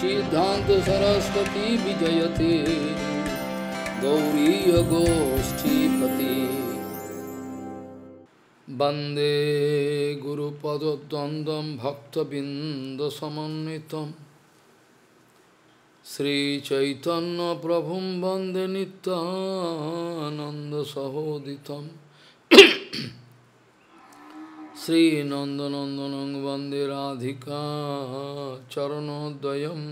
सिद्धान्तसरस्वतीविजयते गौरीयगोष्ठीपति। वन्दे गुरुपदद्वन्द्वं भक्तबिन्दसमन्वितं। श्रीचैतन्यप्रभुं वन्दे नित्यानन्दसहोदितम् वंदे नित्यानंद सहोदितम श्रीनंदनंदन वंदे राधिका चरणोदयम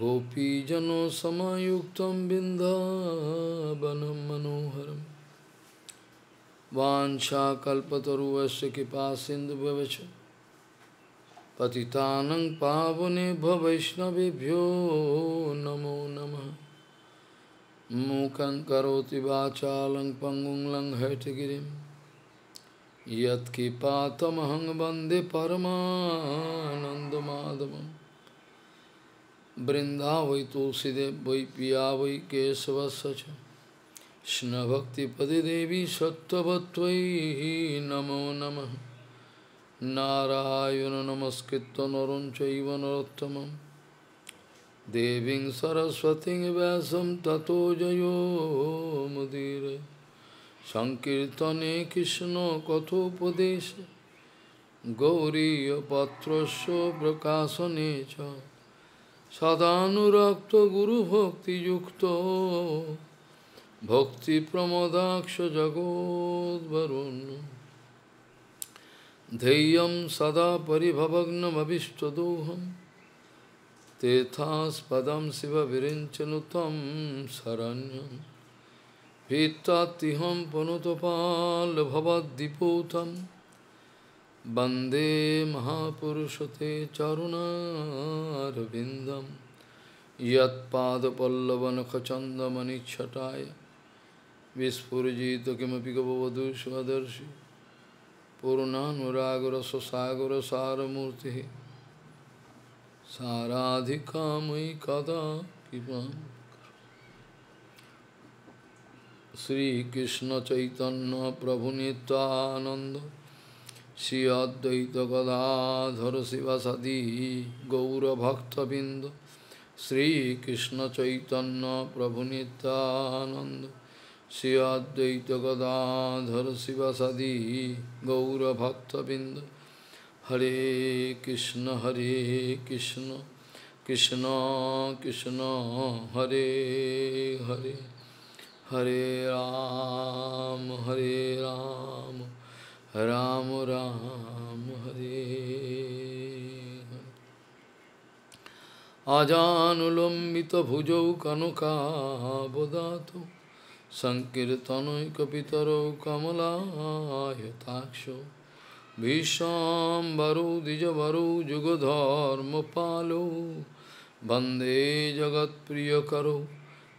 गोपीजनसमयुक्त बिंदावनम मनोहरम वाछाकल्पतरुवस्य कृपा सिंधु पतितानं पावनेभ्यो वैष्णवेभ्यो नमो नमः मूकं करोति वाचालं पङ्गुं लङ्घयटगिरिं यत्किपातमहं वन्दे परमानन्दमाधवं वृन्दावै तुलसीदेव वै पिया वै केशवस्य च कृष्णभक्तिपदिदेवी सत्त्ववत्त्वयि नमो नमः नारायण नमस्कृत्य नरं चैव नरोत्तमं देवीं सरस्वतीं व्यासं ततो जयो मुदीरे सङ्कीर्तने कृष्णकथोपदेशे गौरीयपत्रस्य प्रकाशने च सदानुरक्तगुरुभक्तियुक्तो भक्तिप्रमोदाक्ष जगोद्वरुन् ध्येयं सदा परिभवग्नमभिष्टदोहं Pittatiham panutapal bhavadipotam Bande Mahapurushate Charunaravindam Yat Padapallavanakhachandamani chataya Vispurjita kimapi gavavadu svadarshi Purunanuragara sasagara saramurti Saradhika mai kada kipam Shrikrishna চৈতন্য প্রভু নিত্যানন্দ শ্রী অদ্বৈত গদাধর শিবাসাদি গৌরভক্তবৃন্দ শ্রীকৃষ্ণ চৈতন্য প্রভু নিত্যানন্দ শ্রী অদ্বৈত গদাধর শিবাসাদি গৌরভক্তবৃন্দ, হরে কৃষ্ণ হরে কৃষ্ণ কৃষ্ণ কৃষ্ণ, হরে Hare. Hare Ram, Hare Ram, Ram Ram, Hare Ajanulambita bhujau kanuka bodhato Sankirtanoi kapitaro kamala yataksho Visham Vishambaro dijavaro jugadharma palo Bande jagat priyakaro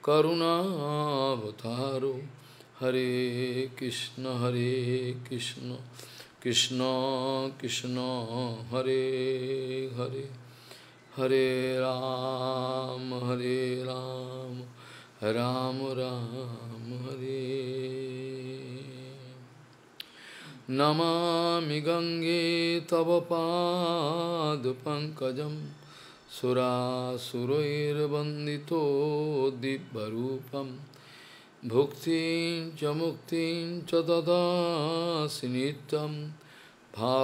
करुणावतारो हरे कृष्ण हरे कृष्ण कृष्ण कृष्ण, हरे हरे। हरे राम हरे राम राम राम, हरे। नमा गंगे तव पाद पादपङ्कजम् सुरासुरैर्वन्दितो दिव्यरूपं भुक्तिं च मुक्तिं च ददासि नित्यं भावानुरूपेण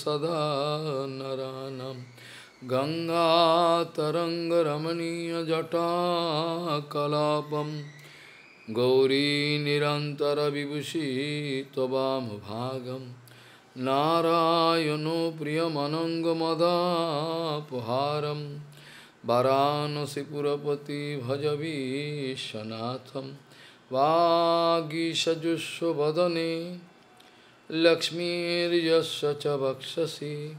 सदा नरानं गङ्गातरङ्गरमणीयजटाकलापं गौरी निरन्तरविभूषि त्ववामभागम् नारायणो प्रियमनङ्गमदापहारं वाराणसीपुरपति भजवीशनाथं वागीषजुष्वदने लक्ष्मीर्यस्य च वक्षसि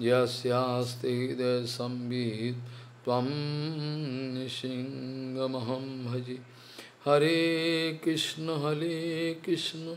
यस्यास्ति निसिंहमहं भजे। हरे कृष्ण हरे कृष्ण।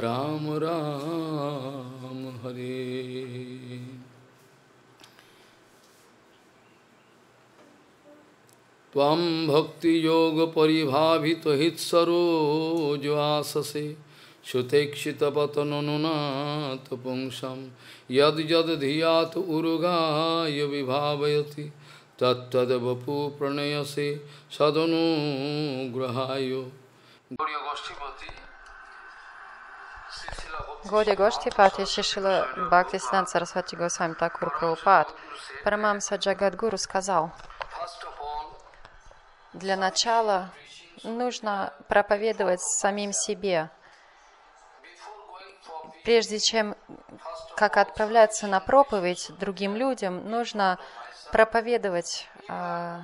রাম রাম হরে त्वं भक्तियोगपरिभावितहित्सरोजवाससे सुतेक्षितपतनुनाथ पुंसं यद् यद्धिया तु उरुगाय विभावयति तत्तद्वपु प्रणयसे सदनुग्रहाय गौरीय गोष्ठीपति Годи Гоштипати Шишила Бхакти Сидан Сарасвати Госвами Такур Прабхупад Парамамса Джагадгуру сказал, для начала нужно проповедовать самим себе, прежде чем как отправляться на проповедь другим людям, нужно проповедовать. А,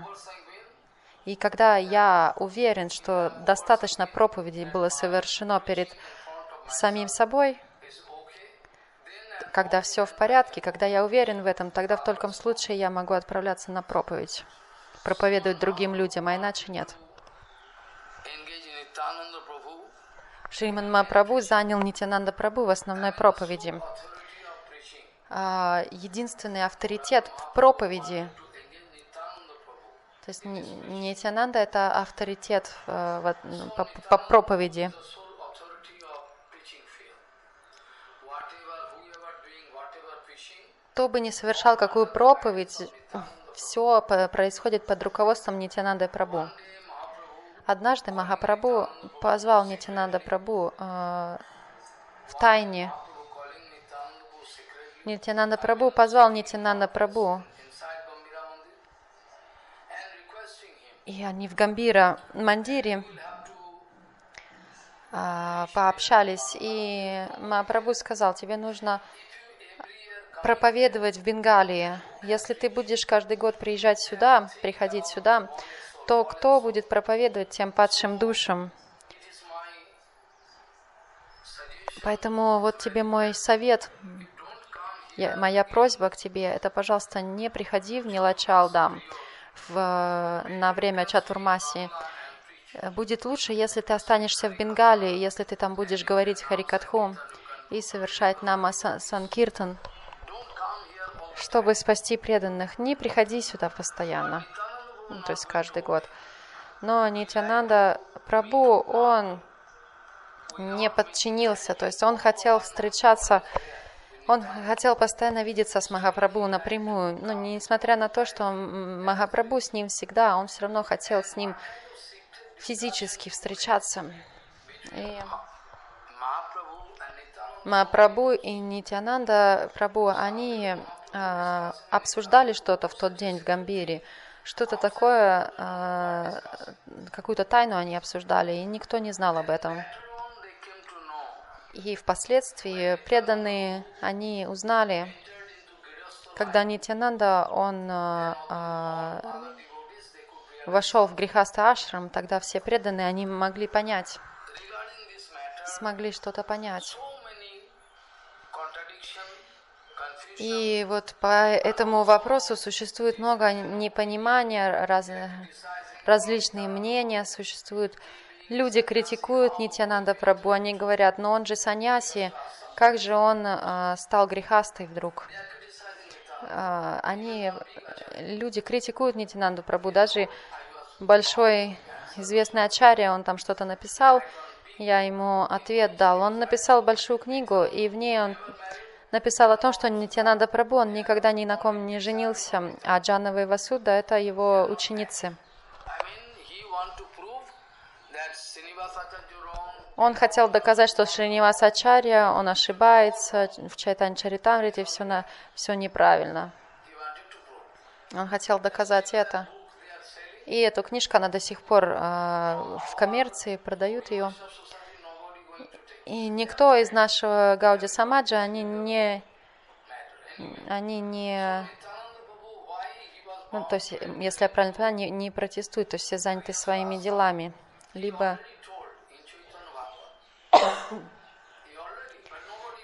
и когда я уверен, что достаточно проповедей было совершено перед самим собой, когда все в порядке, когда я уверен в этом, тогда в только случае я могу отправляться на проповедь, проповедовать другим людям, а иначе нет. Шриман Мапрабху занял Нитянанда Прабху в основной проповеди. А, единственный авторитет в проповеди, то есть Нитянанда – это авторитет э, ну, по проповеди. Кто бы ни совершал какую проповедь, все происходит под руководством Нитянанда Прабху. Однажды Махапрабху позвал Нитянанда Прабху э, в тайне. Нитянанда Прабху позвал Нитянанда Прабху. И они в Гамбира Мандире э, пообщались. И Махапрабху сказал, тебе нужно проповедовать в Бенгалии. Если ты будешь каждый год приезжать сюда, приходить сюда, то кто будет проповедовать тем падшим душам? Поэтому вот тебе мой совет, я, моя просьба к тебе, это, пожалуйста, не приходи в Нилачалдам в, на время Чатурмаси. Будет лучше, если ты останешься в Бенгалии, если ты там будешь говорить Харикатху и совершать нама Санкиртан, чтобы спасти преданных. Не приходи сюда постоянно ну, то есть каждый год. Но Нитянанда Прабу, он не подчинился, то есть он хотел встречаться, он хотел постоянно видеться с Махапрабху напрямую, но несмотря на то, что Махапрабху с ним всегда, он все равно хотел с ним физически встречаться. И Махапрабху и Нитянанда Прабу, они э, обсуждали что-то в тот день в Гамбире что-то такое, а, какую-то тайну они обсуждали, и никто не знал об этом. И впоследствии преданные, они узнали, когда Нитянанда, он а, вошел в грехаста ашрам, тогда все преданные, они могли понять, смогли что-то понять. И вот по этому вопросу существует много непонимания, раз, различные мнения существуют. Люди критикуют Нитянанда Прабу, они говорят, но он же саньяси, как же он э, стал грехастой вдруг? Э, они, люди критикуют Нитянанду Прабу, даже большой известный Ачарья, он там что-то написал, я ему ответ дал. Он написал большую книгу, и в ней он написал о том, что Нитянанда Прабу, он никогда ни на ком не женился, а Джанова и Васуда — это его ученицы. Он хотел доказать, что Шринивас Ачарья, он ошибается, в Чайтан Чаритамрите все, на, все неправильно. Он хотел доказать это. И эту книжку, она до сих пор э, в коммерции, продают ее. И никто из нашего Гауди Самаджа, они не, они не, ну, то есть, если я правильно понимаю, не, не протестуют, то есть все заняты своими делами. Либо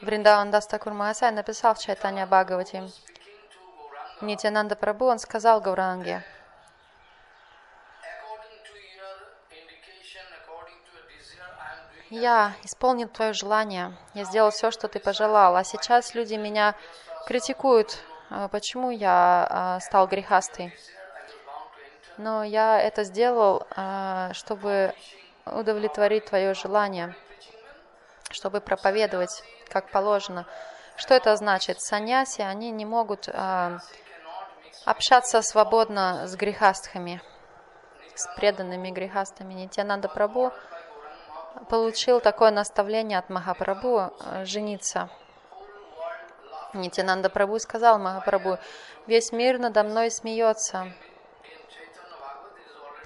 Вриндаван Дастакур Махасай написал в Чайтанья Бхагавати, Нитянанда Прабhu, он сказал Гауранге, я исполнил твое желание, я сделал все, что ты пожелал, а сейчас люди меня критикуют, а, почему я а, стал грехастой. Но я это сделал, а, чтобы удовлетворить твое желание, чтобы проповедовать как положено. Что это значит? Саньяси, они не могут общаться свободно с грехастхами, с преданными грехастами. Нитянанда Прабhu получил такое наставление от Махапрабху э, жениться. Нитянанда Прабhu сказал Махапрабху, весь мир надо мной смеется.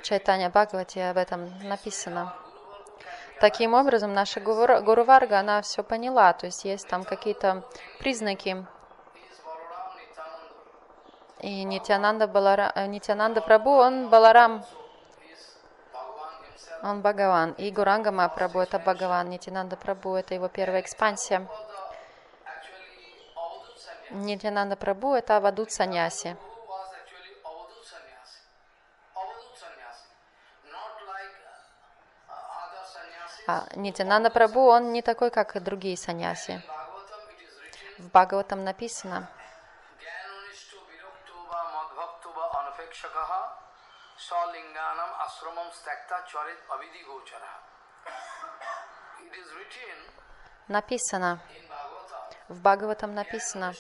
Чайтанья Бхагавати об этом написано. Таким образом, наша Гуру Гуру Варга, она все поняла, то есть есть там какие-то признаки. И Нитянанда, Балара... э, Нитянанда Прабhu, он Баларам, он Бхагаван. И Гуранга Махапрабху это Бхагаван. Нитянанда Прабhu это его первая экспансия. Нитянанда Прабhu это Авадут Саньяси. А Нитянанда Прабhu, он не такой, как и другие саньяси. В Бхагаватам написано, Salinganam Написано. В Бхагаватам написано.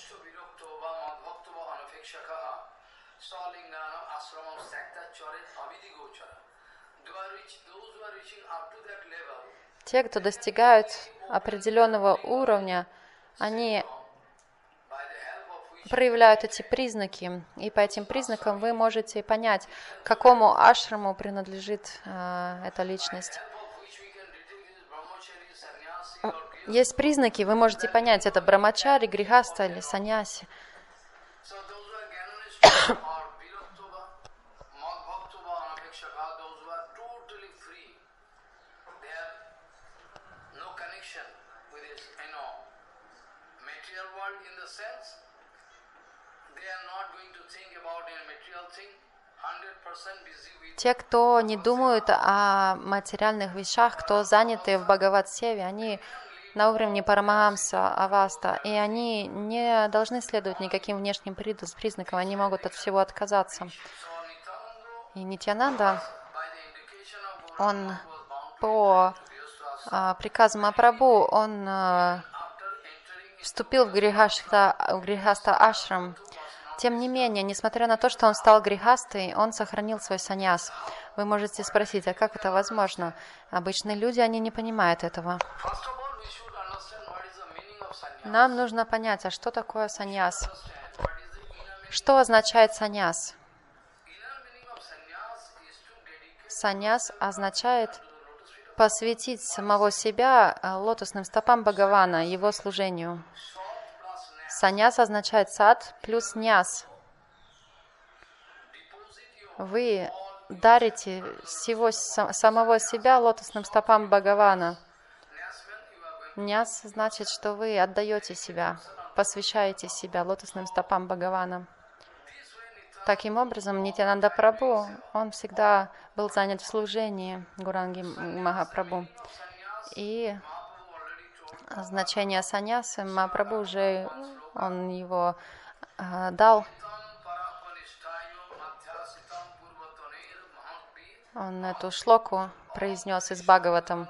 Те, кто достигают определенного уровня, они проявляют эти признаки, и по этим признакам вы можете понять, какому ашраму принадлежит э, эта личность. griha. Есть признаки, вы можете понять, это брамачари, грихаста или саньяси. Те, кто не думают о материальных вещах, кто заняты в Бхагават-севе, они на уровне Парамахамса, Аваста, и они не должны следовать никаким внешним приз- признакам, они могут от всего отказаться. И Нитянанда, он по а, приказу Мапрабху, он а, вступил в Грихаста, в Грихаста Ашрам. Тем не менее, несмотря на то, что он стал грехастой, он сохранил свой саньяс. Вы можете спросить, а как это возможно? Обычные люди, они не понимают этого. Нам нужно понять, а что такое саньяс? Что означает саньяс? Саньяс означает посвятить самого себя э, лотосным стопам Бхагавана, его служению. Саньяс означает сад плюс няс. Вы дарите всего са- самого себя лотосным стопам Бхагавана. Няс значит, что вы отдаете себя, посвящаете себя лотосным стопам Бхагавана. Таким образом, Нитянанда Прабhu, он всегда был занят в служении Гуранги Махапрабху. И значение саньясы Махапрабху уже он его а, дал. Он эту шлоку произнес из Бхагаватам.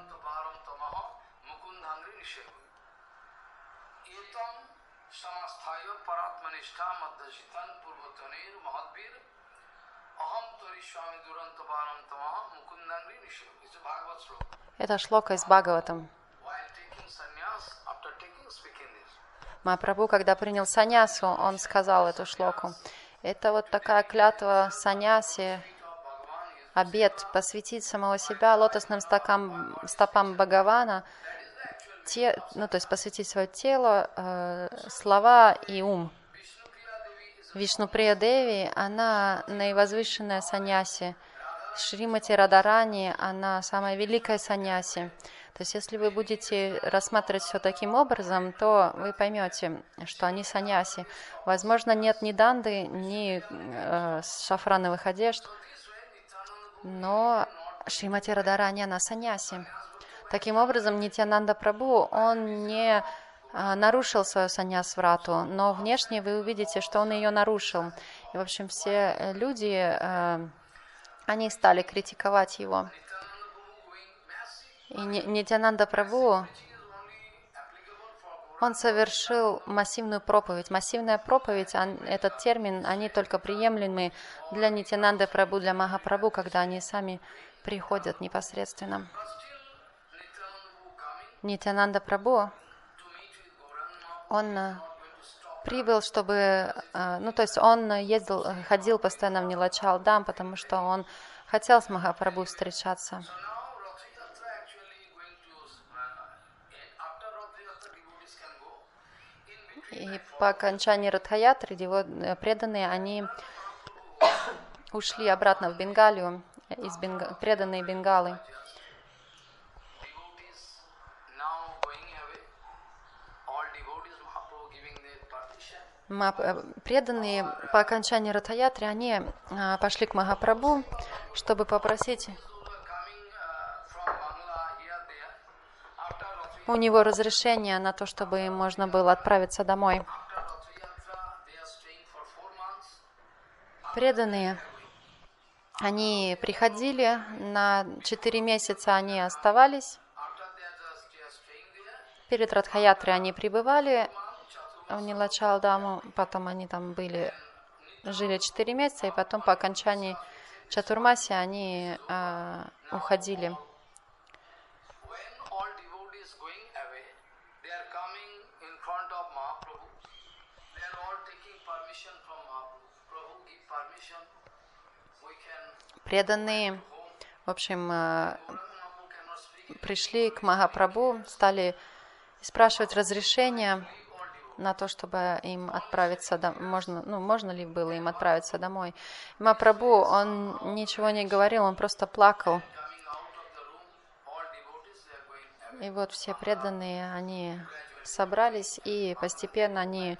taparam tamaha mukundhangri nishevu. This. Махапрабху, когда принял саньясу, он сказал эту шлоку. Это вот такая клятва саньяси, обет посвятить самого себя лотосным стопам, стопам Бхагавана, те, ну, то есть посвятить свое тело, э, слова и ум. Вишнуприя Деви, она наивозвышенная саньяси. Шримати Радарани, она самая великая саньяси. То есть, если вы будете рассматривать все таким образом, то вы поймете, что они саньяси. Возможно, нет ни данды, ни э, шафрановых одежд, но Шримати Радарани, она саньяси. Таким образом, Нитянанда Прабу, он не а, нарушил свою саньяс врату, но внешне вы увидите, что он ее нарушил. И, в общем, все э, люди, э, они стали критиковать его. И Нитянанда Прабу, он совершил массивную проповедь. Массивная проповедь, этот термин, они только приемлемы для Нитянанды Прабу, для Махапрабу, когда они сами приходят непосредственно. Нитянанда Прабу, он э, прибыл, чтобы, э, ну то есть он ездил, ходил постоянно в Нилачалдам, потому что он хотел с Махапрабху встречаться. И по окончании Радхаятры его э, преданные, они ушли обратно в Бенгалию, из Бенга... преданные Бенгалы. Э, преданные по окончании Ратаятры, они пошли к Махапрабху, чтобы попросить у него разрешения на то, чтобы можно было отправиться домой. Преданные, они приходили, на четыре месяца они оставались. Перед Радхаятрой они пребывали, в Нилачалдаму, потом они там были, жили 4 месяца, и потом по окончании Чатурмаси они э, уходили. Преданные, в общем, э, пришли к Махапрабху, стали спрашивать разрешения на то, чтобы им отправиться домой. Можно, ну, можно ли было им отправиться домой. Мапрабу, он ничего не говорил, он просто плакал. И вот все преданные, они собрались, и постепенно они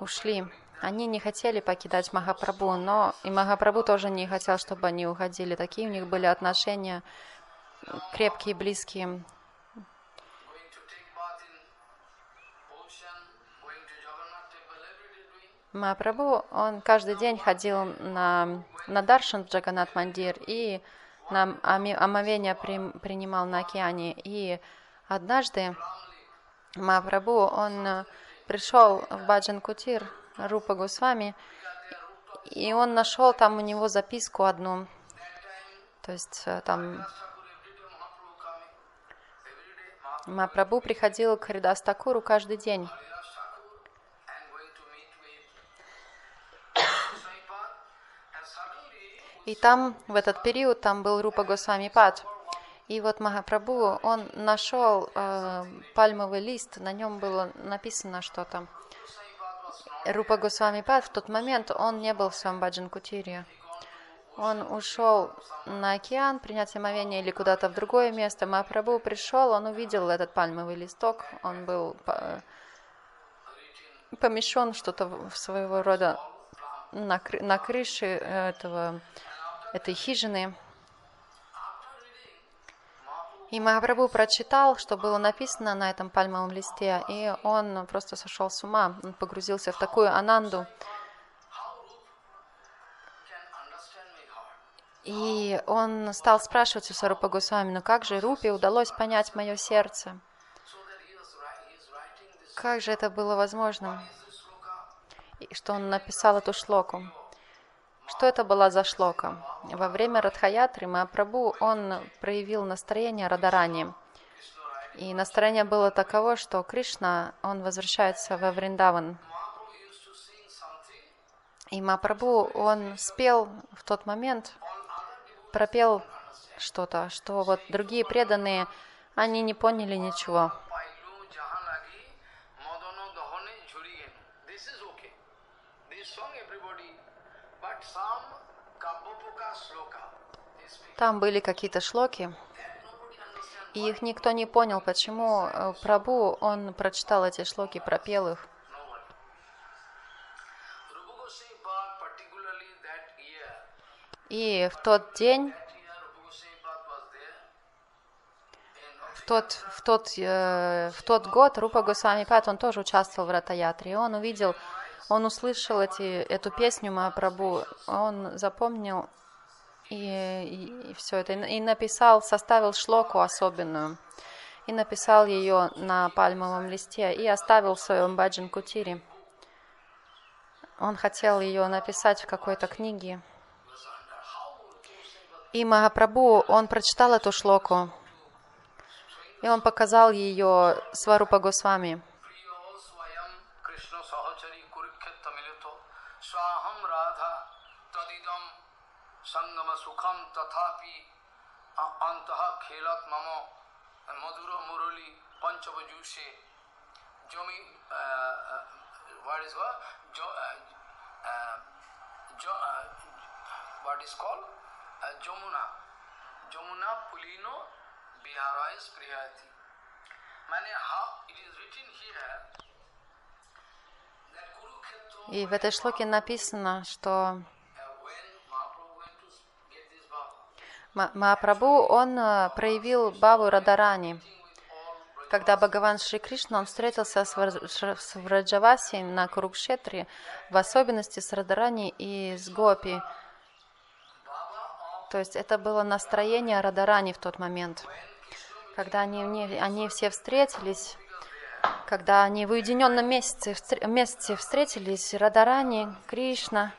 ушли. Они не хотели покидать Махапрабху, но и Махапрабху тоже не хотел, чтобы они уходили. Такие у них были отношения крепкие, близкие. Махапрабху, он каждый день ходил на, на Даршан в Джаганат Мандир и на омовение при, принимал на океане. И однажды Махапрабху, он пришел в Баджан Кутир, Рупа Госвами, и он нашел там у него записку одну. То есть э, там Махапрабху приходил к Харидастакуру каждый день. И там, в этот период, там был Рупа Госвами Пад. И вот Махапрабху, он нашел э, пальмовый лист, на нем было написано что-то. Рупа Госвами Пад в тот момент, он не был в своем Баджан Кутире. Он ушел на океан принять омовение или куда-то в другое место. Махапрабху пришел, он увидел этот пальмовый листок, он был помещен что-то в своего рода на, кры на крыше этого этой хижины. И Махапрабху прочитал, что было написано на этом пальмовом листе, и он просто сошел с ума, он погрузился в такую ананду. И он стал спрашивать у Сарупа Госвами, ну как же Рупе удалось понять мое сердце? Как же это было возможно? Что он написал эту шлоку. Что это была за шлока? Во время Радхаятры Махапрабху, он проявил настроение Радарани. И настроение было таково, что Кришна, он возвращается во Вриндаван. И Махапрабху, он спел в тот момент, пропел что-то, что вот другие преданные, они не поняли ничего. Там были какие-то шлоки, И их никто не понял, почему э, Прабу, он прочитал эти шлоки, пропел их. И в тот день, в тот, в тот, э, в тот год Рупа Госвами Пад, он тоже участвовал в Ратаятре. Он увидел, он услышал эти, эту песню Махапрабху, он запомнил и, и, все это, и написал, составил шлоку особенную, и написал ее на пальмовом листе, и оставил в своем баджан кутире. Он хотел ее написать в какой-то книге. И Махапрабху, он прочитал эту шлоку, и он показал ее Сварупа Госвами. सुखम तथापि अ- अंतः खेलत मम मधुर मुरली पंचवजूषे जमी what is what jo, uh, uh, jo, uh, what is called uh, Jamuna Jamuna Pulino Biharais Priyati माने how it is written here that Kurukshetra И в этой шлоке написано, что Ма- Махапрабху, он э, проявил Баву Радарани. Когда Бхагаван Шри Кришна, он встретился с, Враджаваси на Курукшетре, в особенности с Радарани и с Гопи. То есть это было настроение Радарани в тот момент. Когда они, они, все встретились, когда они в уединенном месте, месте встретились, Радарани, Кришна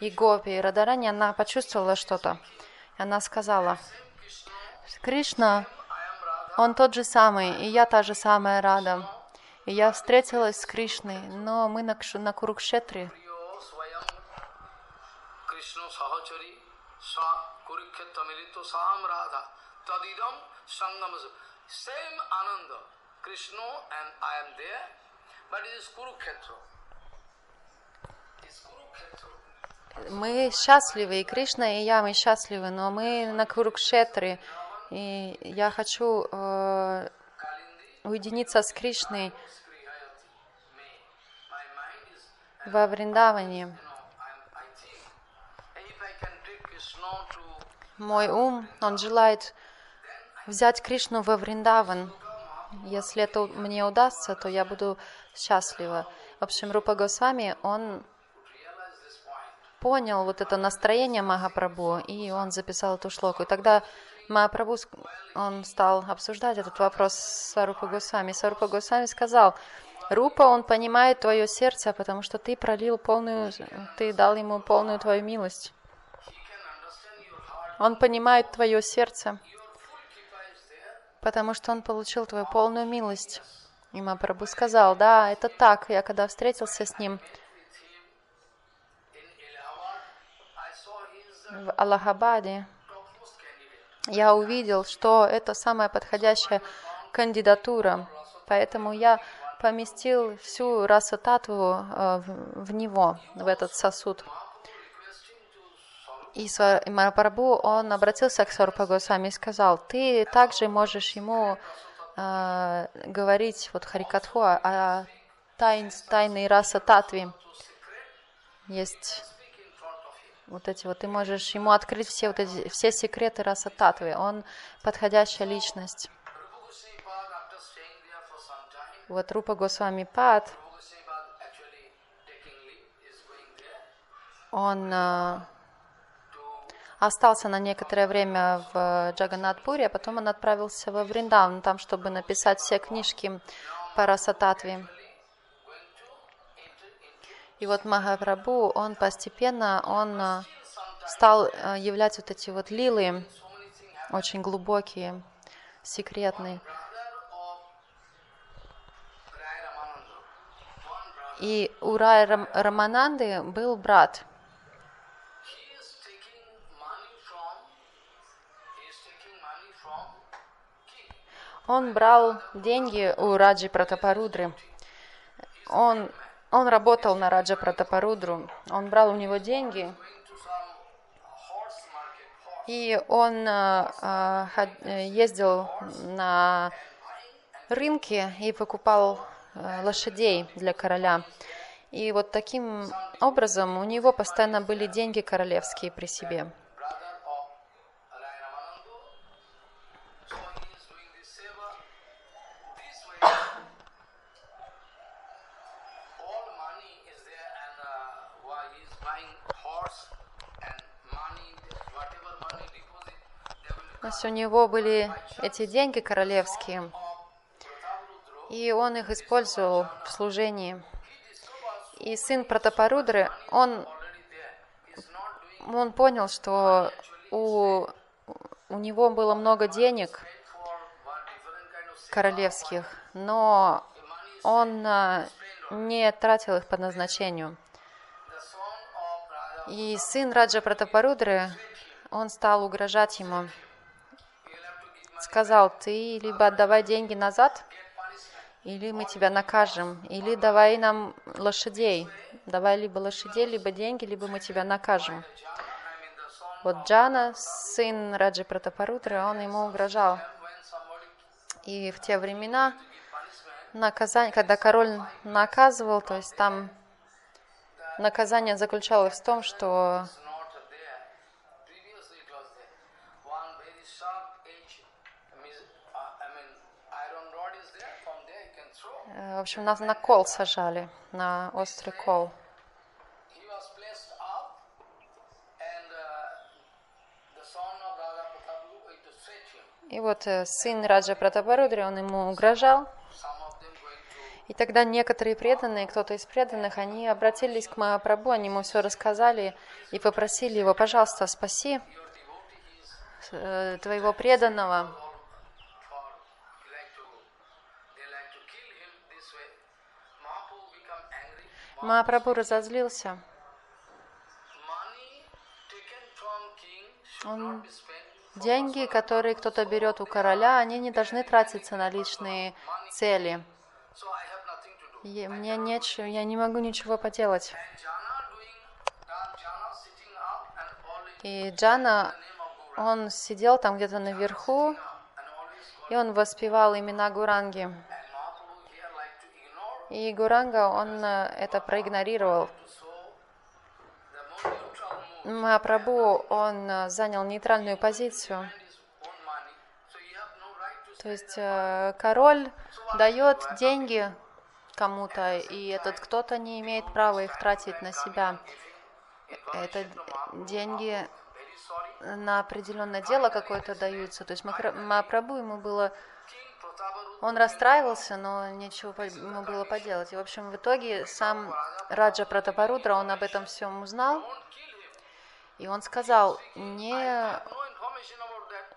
и Гопи. Радарани, она почувствовала что-то. Она сказала, Кришна, он тот же самый, и я та же самая Рада. И я встретилась с Кришной, но мы на, на Курукшетре. Krishna and I am there, but it мы счастливы, и Кришна, и я, мы счастливы, но мы на Курукшетре. И я хочу э, уединиться с Кришной во Вриндаване. Мой ум, он желает взять Кришну во Вриндаван. Если это мне удастся, то я буду счастлива. В общем, Рупа Госвами, он понял вот это настроение Махапрабху, и он записал эту шлоку. И тогда Махапрабху, он стал обсуждать этот вопрос с Сарупа Госвами. Сарупа Госвами сказал, Рупа, он понимает твое сердце, потому что ты пролил полную, ты дал ему полную твою милость. Он понимает твое сердце, потому что он получил твою полную милость. И Махапрабху сказал, да, это так. Я когда встретился с ним в Аллахабаде, я увидел, что это самая подходящая кандидатура. Поэтому я поместил всю расу татву э, в, него, в этот сосуд. И Махапрабху, он обратился к Сарупа Госвами и сказал, ты также можешь ему э, говорить вот Харикатху о, тайн, тайной раса. Есть вот эти вот, ты можешь ему открыть все вот эти, все секреты раса татвы. Он подходящая личность. Вот Рупа Госвами Пад, он э, остался на некоторое время в Джаганатпуре, а потом он отправился во Вриндаван, там, чтобы написать все книжки по Расататве. И вот Махапрабху, он постепенно, он э, стал э, являть вот эти вот лилы, очень глубокие, секретные. И у Рам- Рамананды был брат. Он брал деньги у Раджи Пратапарудры. Он, он работал на Раджа Пратапарудру. Он брал у него деньги. И он э, ездил на рынке и покупал лошадей для короля. И вот таким образом у него постоянно были деньги королевские при себе. Него были эти деньги королевские, и он их использовал в служении. И сын Пратапарудры, он, он понял, что у, у него было много денег королевских, но он а, не тратил их по назначению. И сын Раджа Пратапарудры, он стал угрожать ему. Сказал, ты либо отдавай деньги назад, или мы тебя накажем, или давай нам лошадей. Давай либо лошадей, либо деньги, либо мы тебя накажем. Вот Джана, сын Раджи Пратапарудры, он ему угрожал. И в те времена, наказание, когда король наказывал, то есть там наказание заключалось в том, что uh, э, в общем, нас на кол сажали, на острый кол. Uh. И вот э, сын Раджа Пратапарудри, он ему угрожал. И тогда некоторые преданные, кто-то из преданных, они обратились к Махапрабху, они ему все рассказали и попросили его, пожалуйста, спаси э, твоего преданного. Махапрабху разозлился. Он Деньги, которые кто-то берет у короля, они не должны тратиться на личные цели. И мне нечего, я не могу ничего поделать. И Джана, он сидел там где-то наверху, и он воспевал имена Гуранги. И Гуранга, он э, это проигнорировал. Махапрабху, он э, занял нейтральную позицию. То есть э, король дает деньги кому-то, и этот кто-то не имеет права их тратить на себя. Это деньги на определенное дело какое-то даются. То есть Махапрабху ему было... Он расстраивался, но нечего ему было поделать. И, в общем, в итоге сам Раджа Пратапарудра, он об этом всем узнал, и он сказал, не,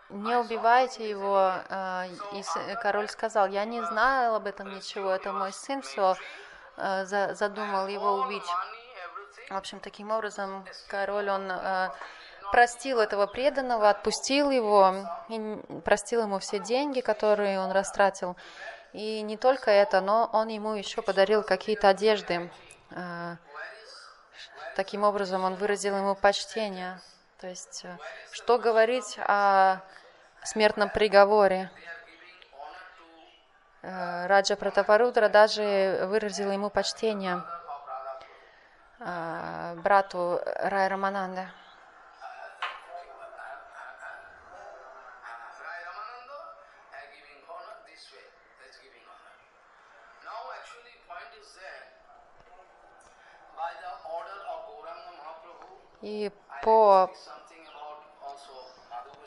не убивайте его. э, И король сказал, я не знал об этом ничего, это мой сын все задумал его убить. В общем, таким образом король, он э, простил этого преданного, отпустил его, и простил ему все деньги, которые он растратил. И не только это, но он ему еще подарил какие-то одежды. Э, Таким образом, он выразил ему почтение. То есть, э, что говорить о смертном приговоре? Э, Раджа Пратапарудра даже выразил ему почтение э, брату Рай Рамананда. И по...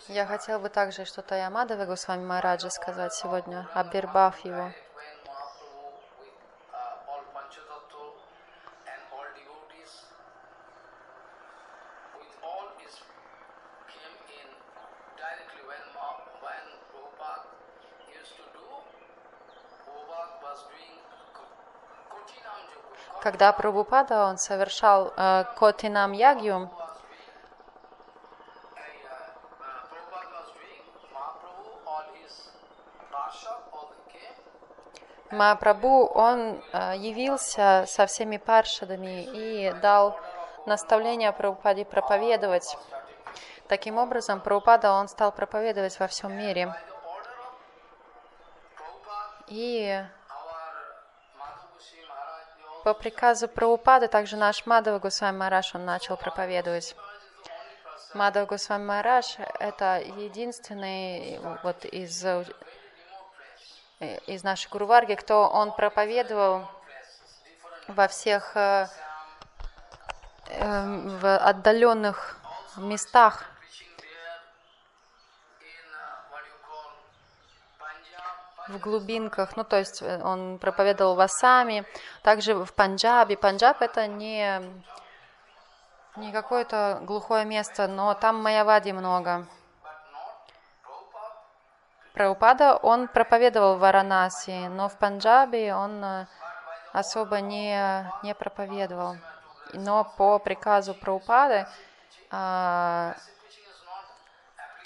Я хотел бы также что-то и о Мадаве Госвами Мараджи сказать сегодня, обербав его. Когда Прабхупада, он совершал э, Котинам Ягью, Махапрабху, он э, явился со всеми паршадами и дал наставление Прабхупаде проповедовать. Таким образом, Прабхупада, он стал проповедовать во всем мире. И по приказу Прабхупады также наш Мадава Госвами Маharaj, он начал проповедовать. Мадава Госвами Маharaj – это единственный вот из, из нашей Гурварги, кто он проповедовал во всех э, э, в отдаленных местах, в глубинках. Ну, то есть э, он проповедовал в Ассаме, также в Панджабе. Панджаб – это не, не какое-то глухое место, но там Майявади много. Прабхупада, он проповедовал в Варанаси, но в Панджабе он э, особо не, не проповедовал. Но по приказу Прабхупады а,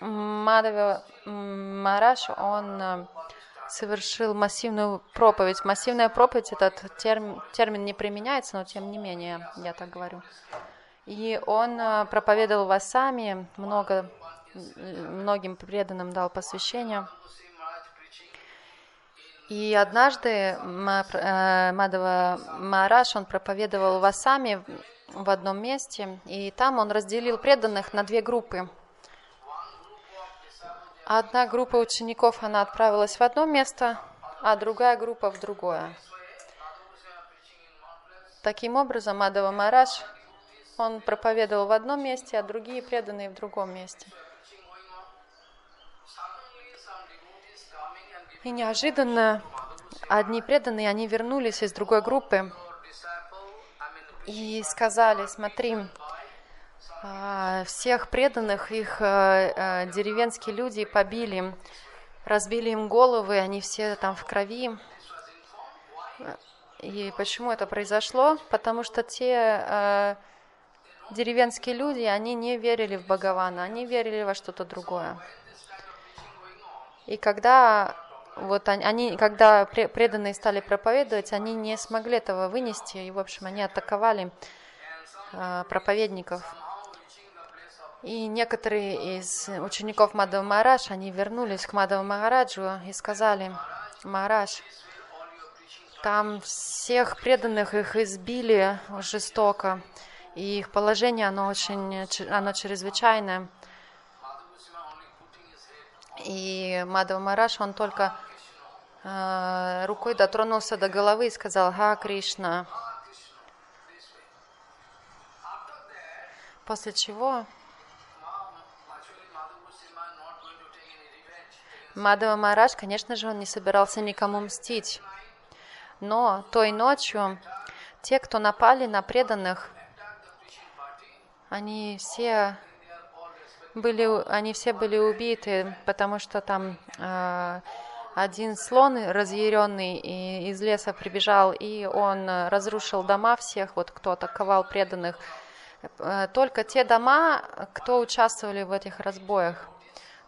Мадава Мараш, он э, совершил массивную проповедь. Массивная проповедь, этот термин, термин не применяется, но тем не менее, я так говорю. И он э, проповедовал в Ассаме, много, многим преданным дал посвящение. И однажды э, Мадава Маараш, он проповедовал в Ассаме в одном месте, и там он разделил преданных на две группы. Одна группа учеников, она отправилась в одно место, а другая группа в другое. Таким образом, Мадава Маараш, он проповедовал в одном месте, а другие преданные в другом месте. И неожиданно одни преданные, они вернулись из другой группы и сказали, смотри, всех преданных их э, э, деревенские люди побили, разбили им головы, они все там в крови. И почему это произошло? Потому что те э, деревенские люди, они не верили в Бхагавана, они верили во что-то другое. И когда вот они, когда пре- преданные стали проповедовать, они не смогли этого вынести, и, в общем, они атаковали проповедников. И некоторые из учеников Мадава Махарадж, они вернулись к Мадава Махараджу и сказали, Махарадж, там всех преданных их избили жестоко, и их положение, оно очень, оно чрезвычайное. И Мадава Мараш, он только э, рукой дотронулся до головы и сказал «Ха, Кришна». После чего Мадава Мараш, конечно же, он не собирался никому мстить. Но той ночью те, кто напали на преданных, они все были, они все были убиты, потому что там э, один слон разъяренный и из леса прибежал, и он разрушил дома всех, вот кто атаковал преданных. Э, Только те дома, кто участвовали в этих разбоях.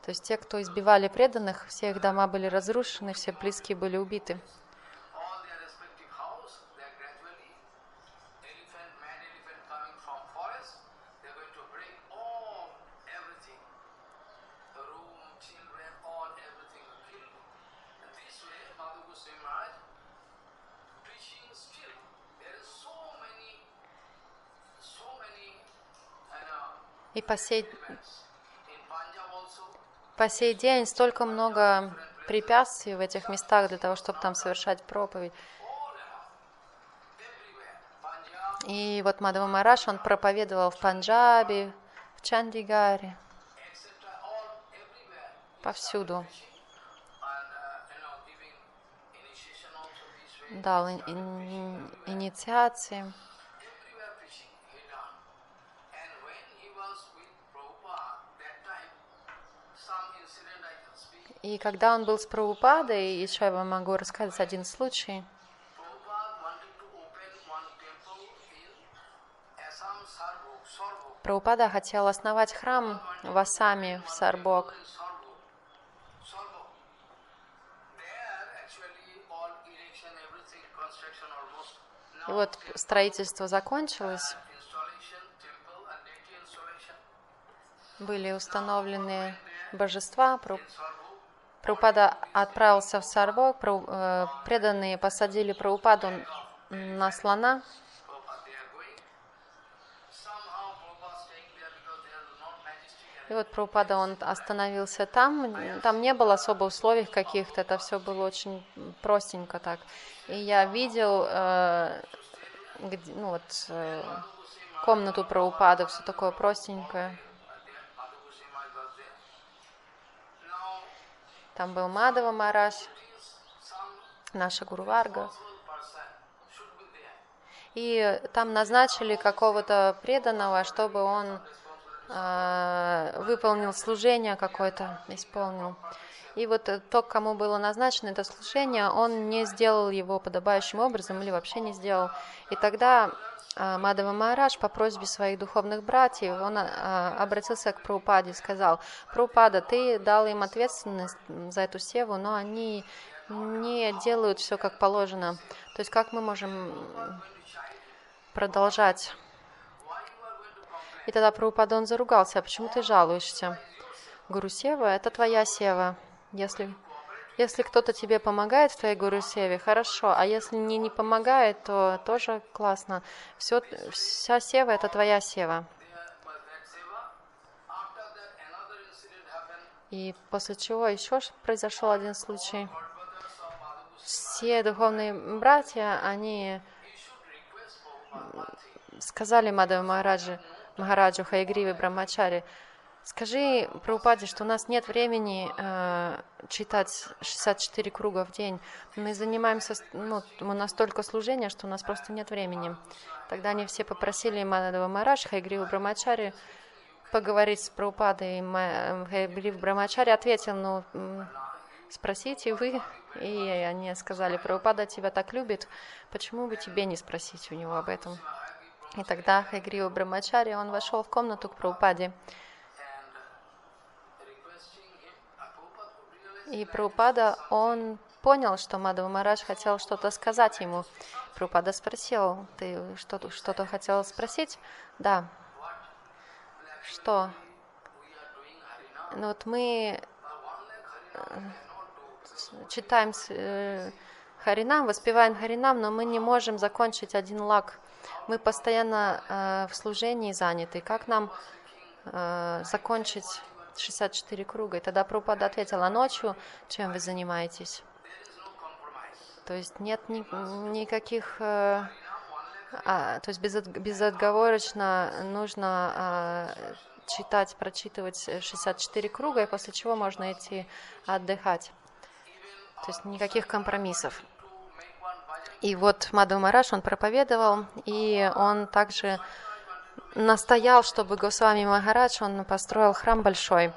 То есть те, кто избивали преданных, все их дома были разрушены, все близкие были убиты. И по сей, по сей день столько много препятствий в этих местах для того, чтобы там совершать проповедь. И вот Мадхава Мараш, он проповедовал в Панджабе, в Чандигаре, повсюду. And, uh, you И когда он был с Прабхупадой, еще я вам могу рассказать один случай. Прабхупада хотел основать храм в Ассаме, в Сарбок. И вот строительство закончилось, были установлены божества. Прабхупада отправился в Сарвок, э, преданные посадили Прабхупаду на слона. И вот Прабхупада, он остановился там, там не было особо условий каких-то, это все было очень простенько так. И я видел, э, где, ну вот, э, комнату Прабхупады, все такое простенькое. Там был Мадава Мараш, наша Гурварга. И там назначили какого-то преданного, чтобы он э, выполнил служение какое-то, исполнил. И вот тот, кому было назначено это служение, он не сделал его подобающим образом или вообще не сделал. И тогда а, Мадава Махарадж по просьбе своих духовных братьев, он а, обратился к Прабхупаде и сказал, Прабхупада, ты дал им ответственность за эту севу, но они не делают все как положено. То есть как мы можем продолжать? И тогда Прабхупада он заругался, а почему ты жалуешься? Гуру Сева – это твоя сева. Если если кто-то тебе помогает в твоей гуру севе, хорошо, а если не, не помогает, то тоже классно. Все, вся сева – это твоя сева. И после чего еще произошел один случай. Все духовные братья, они сказали Мадаву Махараджи, Махараджу Хайгриве Брамачари, Скажи, Прабхупаде, что у нас нет времени э, читать 64 круга в день. Мы занимаемся, ну, мы настолько служения, что у нас просто нет времени. Тогда они все попросили Мададова Мараш, Хайгрива Брамачари, поговорить с Прабхупадой. Хайгрив Брамачари ответил, ну, спросите вы. И они сказали, Прабхупада тебя так любит, почему бы тебе не спросить у него об этом? И тогда Хайгрива Брамачари, он вошел в комнату к Прабхупаде. И Прабхупада, он понял, что Мадхава Марадж хотел что-то сказать ему. Прабхупада спросил, ты что-то что хотел спросить? Да. Что? Ну вот мы э, читаем э, Харинам, воспеваем Харинам, но мы не можем закончить один лак. Мы постоянно э, в служении заняты. Как нам э, закончить 64 круга. И тогда Прабхупада ответила, ночью чем вы занимаетесь? То есть нет ни, никаких... Э, а, то есть без, безотговорочно нужно а, читать, прочитывать 64 круга, и после чего можно идти отдыхать. То есть никаких компромиссов. И вот Мадху Мараш, он проповедовал, и он также настоял, чтобы Госвами Махарадж, он построил храм большой,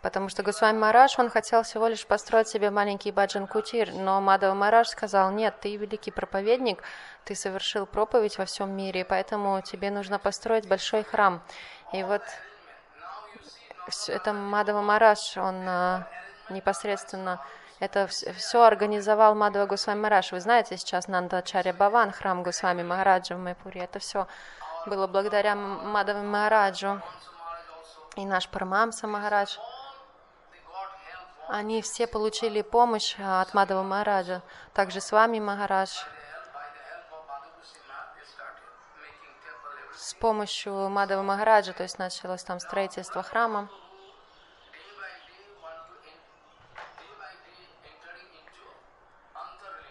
потому что Госвами Махарадж, он хотел всего лишь построить себе маленький баджан кутир, но Мадава Махарадж сказал, нет, ты великий проповедник, ты совершил проповедь во всем мире, поэтому тебе нужно построить большой храм. И вот это Мадава Махарадж, он а, непосредственно это все организовал Мадава Госвами Махарадж. Вы знаете, сейчас Нандачаря Баван, храм Госвами Махараджа в Майпуре, это все было благодаря Мадаве Махараджу и наш Парамамса Махарадж. Они все получили помощь от Мадава Махараджа. Также с вами, Махарадж. С помощью Мадава Махараджа, то есть началось там строительство храма.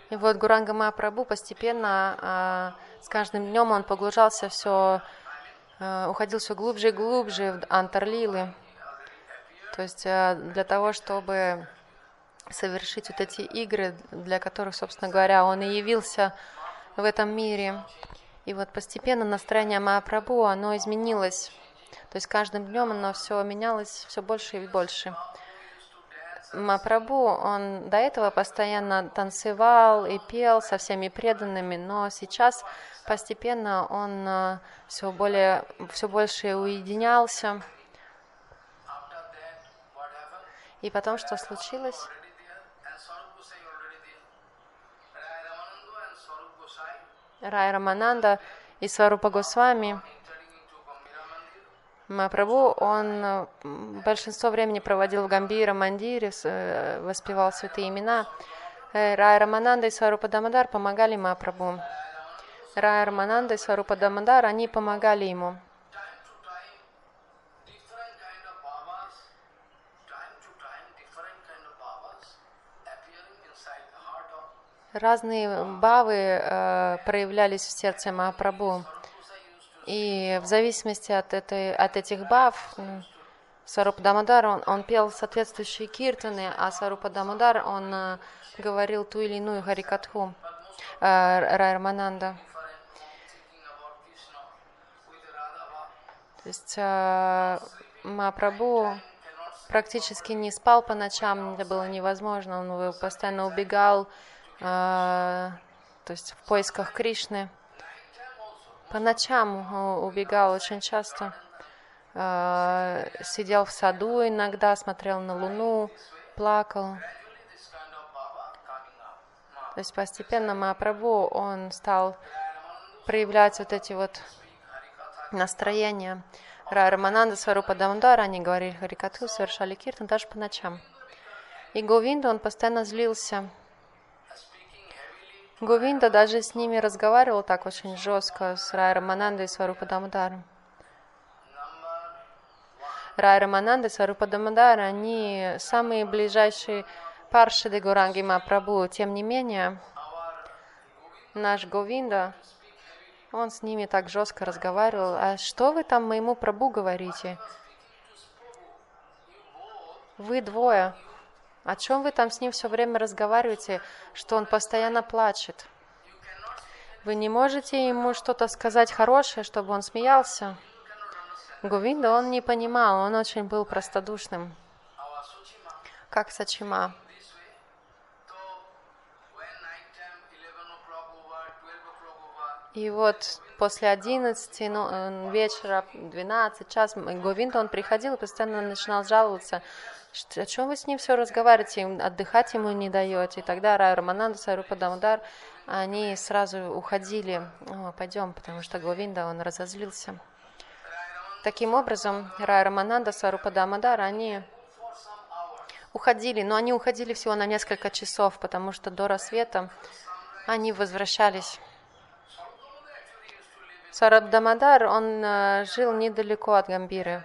И вот Гуранга Махапрабху постепенно а, с каждым днем он погружался все, э, уходил все глубже и глубже в антарлилы. То есть э, для того, чтобы совершить вот эти игры, для которых, собственно говоря, он и явился в этом мире. И вот постепенно настроение Махапрабху, оно изменилось. То есть каждым днем оно все менялось все больше и больше. Мапрабу, он до этого постоянно танцевал и пел со всеми преданными, но сейчас постепенно он э, все, более, все больше уединялся. И потом что случилось? Рай Рамананда и Сварупа Госвами Махапрабху, он э, большинство времени проводил в Гамбира, Мандире, э, воспевал святые имена. Э, Рай Рамананда и Сварупа Дамадар помогали Махапрабху. Рай Рамананда и Сварупа Дамадар, они помогали ему. Разные бавы э, проявлялись в сердце Махапрабху. И в зависимости от, этой, от этих бав, м, Сарупа Дамадар, он, он пел соответствующие киртаны, а Сарупа Дамадар, он э, говорил ту или иную харикатху, э. То есть э, Махапрабху практически не спал по ночам, это было невозможно, он постоянно убегал, э, то есть в поисках Кришны. По ночам э, убегал очень часто, э, сидел в саду иногда, смотрел на луну, плакал. То есть постепенно Махапрабху, он стал проявлять вот эти вот настроения. Ра Рамананда, Сварупа Дамодар, они говорили Харикатху, совершали киртан даже по ночам. И Говинда, он постоянно злился. Говинда даже с ними разговаривал так очень жестко, с Рай Раманандой и Сварупа Дамодаром. Рай Рамананда и Сварупа Дамодар, они самые ближайшие паршиды Гуранги Мапрабху. Тем не менее, наш Говинда, он с ними так жестко разговаривал. А что вы там моему Прабу говорите? Вы двое. О чем вы там с ним все время разговариваете, что он постоянно плачет? Вы не можете ему что-то сказать хорошее, чтобы он смеялся? Говинда он не понимал, он очень был простодушным, как Сачима. И вот после 11 ну, э, вечера, 12 час, Говинда, он приходил и постоянно начинал жаловаться, что, о чем вы с ним все разговариваете, отдыхать ему не даете. И тогда Рай Рамананда, Сарупа Дамодар, они сразу уходили, «О, пойдем, потому что Говинда, он разозлился. Таким образом, Рай Рамананда, Сарупа Дамодар, они уходили, но они уходили всего на несколько часов, потому что до рассвета они возвращались. Сарабдамадар, он э, жил недалеко от Гамбиры,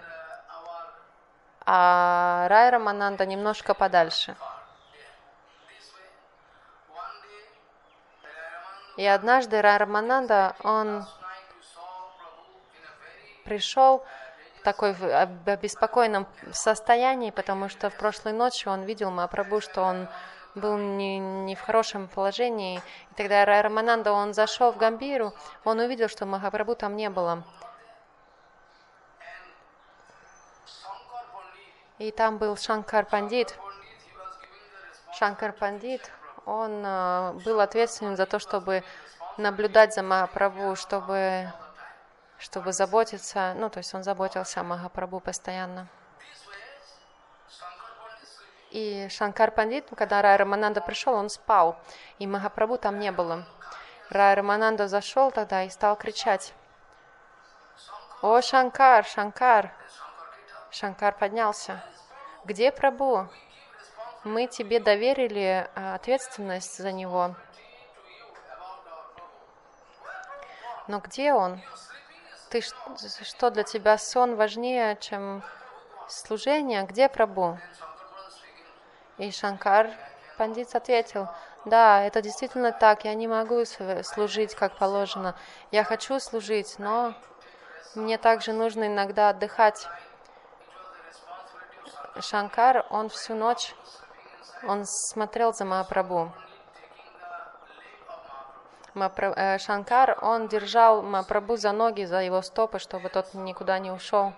а Рай Рамананда немножко подальше. И однажды Рай Рамананда, он пришел в такой обеспокоенном состоянии, потому что в прошлой ночи он видел Махапрабху, что он был не, не в хорошем положении. И тогда Рамананда, он зашел в Гамбиру, он увидел, что Махапрабху там не было. И там был Шанкар Пандит. Шанкар Пандит, он э, был ответственен за то, чтобы наблюдать за Махапрабху, чтобы, чтобы заботиться, ну, то есть он заботился о Махапрабху постоянно. И Шанкар Пандит, когда Рай Рамананда пришел, он спал, и Махапрабху там не было. Рай Рамананда зашел тогда и стал кричать, «О, Шанкар, Шанкар!» Шанкар поднялся. «Где Прабу? Мы тебе доверили а, ответственность за него. Но где он? Ты что для тебя сон важнее, чем служение? Где Прабу? И Шанкар Пандит ответил, да, это действительно так, я не могу служить как положено. Я хочу служить, но мне также нужно иногда отдыхать. Шанкар, он всю ночь, он смотрел за. Махапра- э, Шанкар, он держал Махапрабху за ноги, за его стопы, чтобы тот никуда не ушел.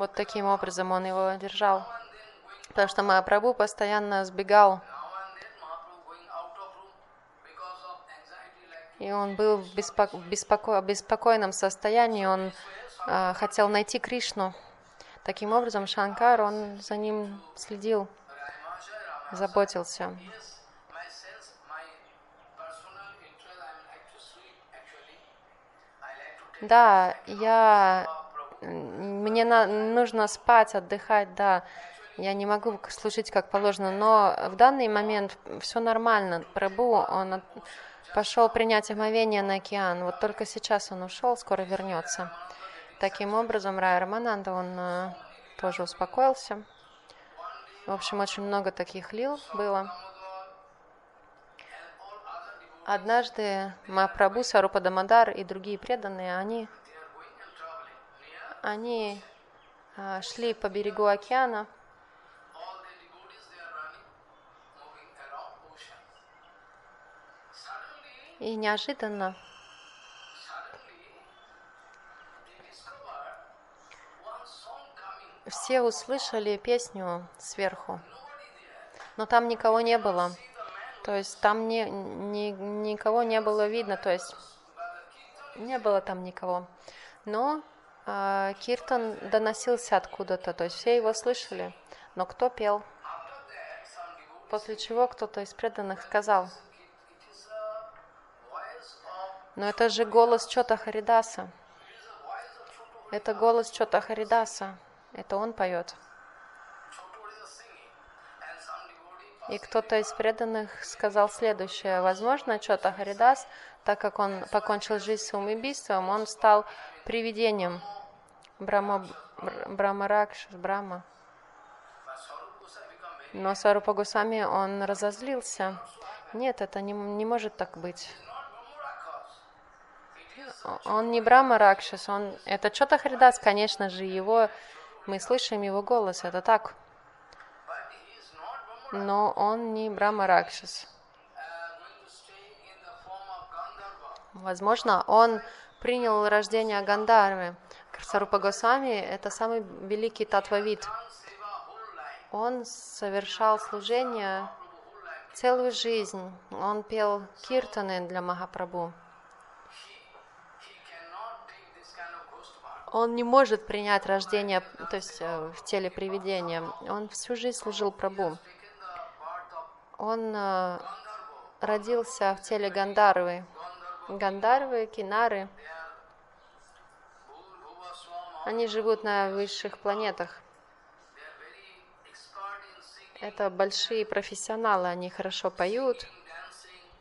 Вот таким образом он его держал. Потому что Махапрабху постоянно сбегал, и он был в беспо- в беспоко- беспокойном состоянии, он а, хотел найти Кришну. Таким образом, Шанкар, он за ним следил, заботился. Да, я... Мне на- нужно спать, отдыхать, да. Я не могу служить как положено, но в данный момент все нормально. Прабу, он пошел принять омовение на океан. Вот только сейчас он ушел, скоро вернется. Таким образом, Рай Рамананда, он э, тоже успокоился. В общем, очень много таких лил было. Однажды Махапрабху, Сарупа Дамадар и другие преданные, они, они а, шли по берегу океана, и неожиданно все услышали песню сверху, но там никого не было. То есть там не, ни- никого не было видно, то есть не было там никого. Но Киртан доносился откуда-то, то есть все его слышали. Но кто пел? После чего кто-то из преданных сказал, но это же голос Чота Харидаса. Это голос Чота Харидаса. Это он поет. И кто-то из преданных сказал следующее. Возможно, Чота Харидас, так как он покончил жизнь самоубийством, он стал привидением Брахма, Бр- Брахмаракшас, Брахма. but Swarup Goswami become very Но Сарупа Гусами, он разозлился. Нет, это не, не может так быть. Он не Брахма Ракшас, он... Это Чота Харидас, конечно же, его... Мы слышим его голос, это так. Но он не Брахма Ракшас. Возможно, он принял рождение Гандарвы. Сарупа Госвами – это самый великий татвавид. Он совершал служение целую жизнь. Он пел киртаны для Махапрабху. Он не может принять рождение, то есть э, в теле привидения. Он всю жизнь служил of Он э, родился в теле Гандарвы. Гандарвы, Кинары, они живут на высших планетах. Это большие профессионалы, они хорошо поют,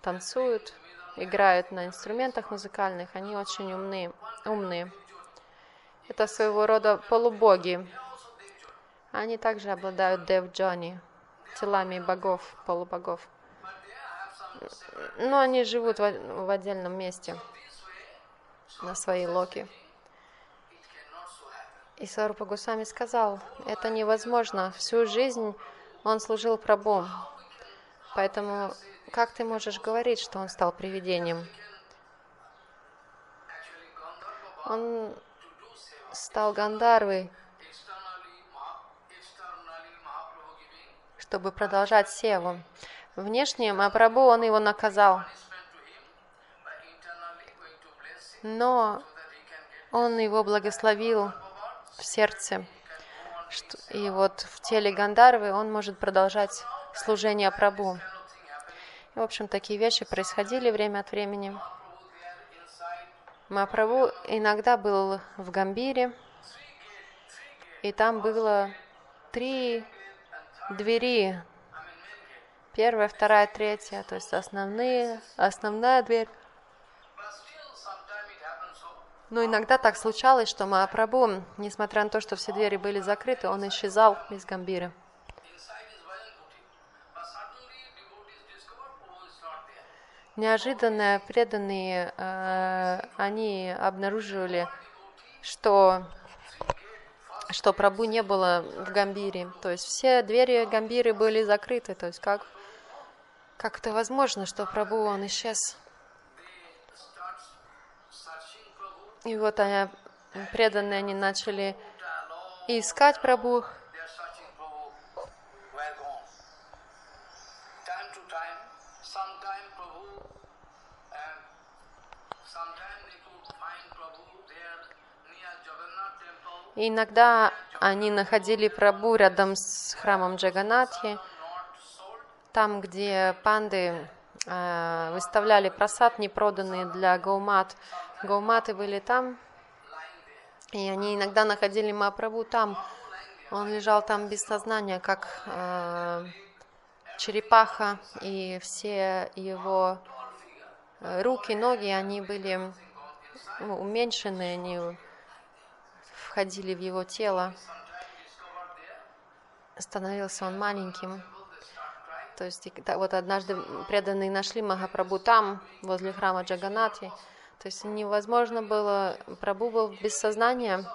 танцуют, играют на инструментах музыкальных, они очень умны, умные. Это своего рода полубоги. Они также обладают Дев Джони, телами богов, полубогов. Но они живут в, в отдельном месте, на своей локе. И Сарупа Гусами сказал, это невозможно. Всю жизнь он служил Прабу. Поэтому как ты можешь говорить, что он стал привидением? Он стал Гандарвой, чтобы продолжать севу. Внешне Махапрабху он его наказал, но он его благословил в сердце. И вот в теле Гандарвы он может продолжать служение Прабу. в общем, такие вещи происходили время от времени. Махапрабху иногда был в Гамбире, и там было три двери. Первая, вторая, третья, то есть основные, основная дверь. Но иногда так случалось, что Махапрабху, несмотря на то, что все двери были закрыты, он исчезал из Гамбиры. Неожиданно преданные, э, они обнаруживали, что, что Прабу не было в Гамбире. То есть все двери Гамбиры были закрыты. То есть как, как это возможно, что Прабу он исчез? И вот они, преданные, они начали искать Прабу. И иногда они находили Прабу рядом с храмом Джаганатхи. Там, где панды э, выставляли просад, не проданные для гаумат. Гауматы были там, И они иногда находили Махапрабху там. Он лежал там без сознания, как э, черепаха, и все его э, руки, ноги, они были ну, уменьшены, они входили в его тело. Становился он маленьким. То есть вот однажды преданные нашли Махапрабху там, возле храма Джаганати. То есть невозможно было, Прабху был без сознания.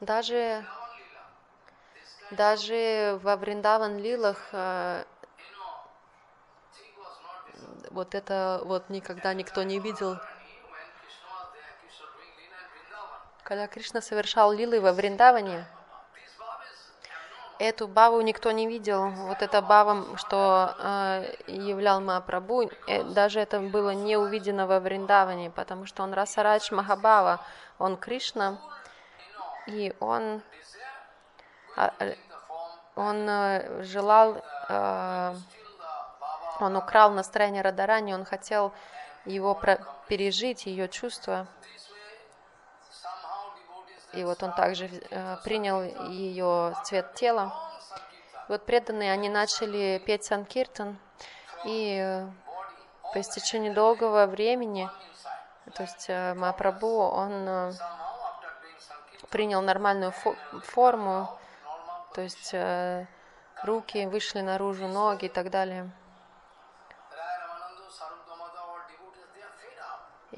Даже, даже во Вриндаван Лилах э, вот это вот никогда никто не видел. Когда Кришна совершал лилы во Вриндаване, Эту баву никто не видел. Вот это бава, что э, являл Махапрабху, э, даже это было не увидено во Вриндаване, потому что он Расарадж Махабава, он Кришна, и он, э, он э, желал, э, он украл настроение Радарани, он хотел его пережить, ее чувства. И вот он также э, принял ее цвет тела. Вот преданные, они начали петь Санкиртан, и э, по истечении долгого времени, то есть э, Мапрабу, он принял нормальную фо форму, то есть руки вышли наружу, ноги и так далее.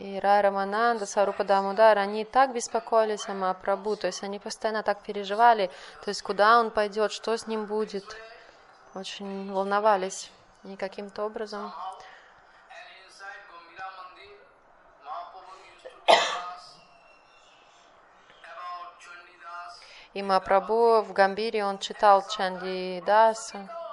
И Рай Рамананда, Сарупа Дамудар, они так беспокоились о Махапрабху, то есть они постоянно так переживали, то есть куда он пойдет, что с ним будет. Очень волновались. И каким-то образом и Махапрабху в Гамбире он читал Чанди Даса.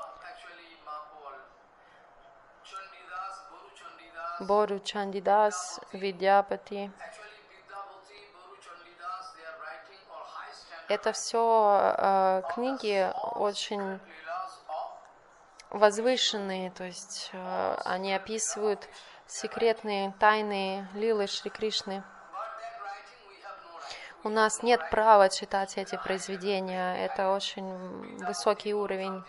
Бору Чандидас, Видяпати. Это все э, книги очень возвышенные, то есть э, они описывают секретные тайны лилы Шри Кришны. У нас нет права читать эти произведения. Это очень высокий уровень.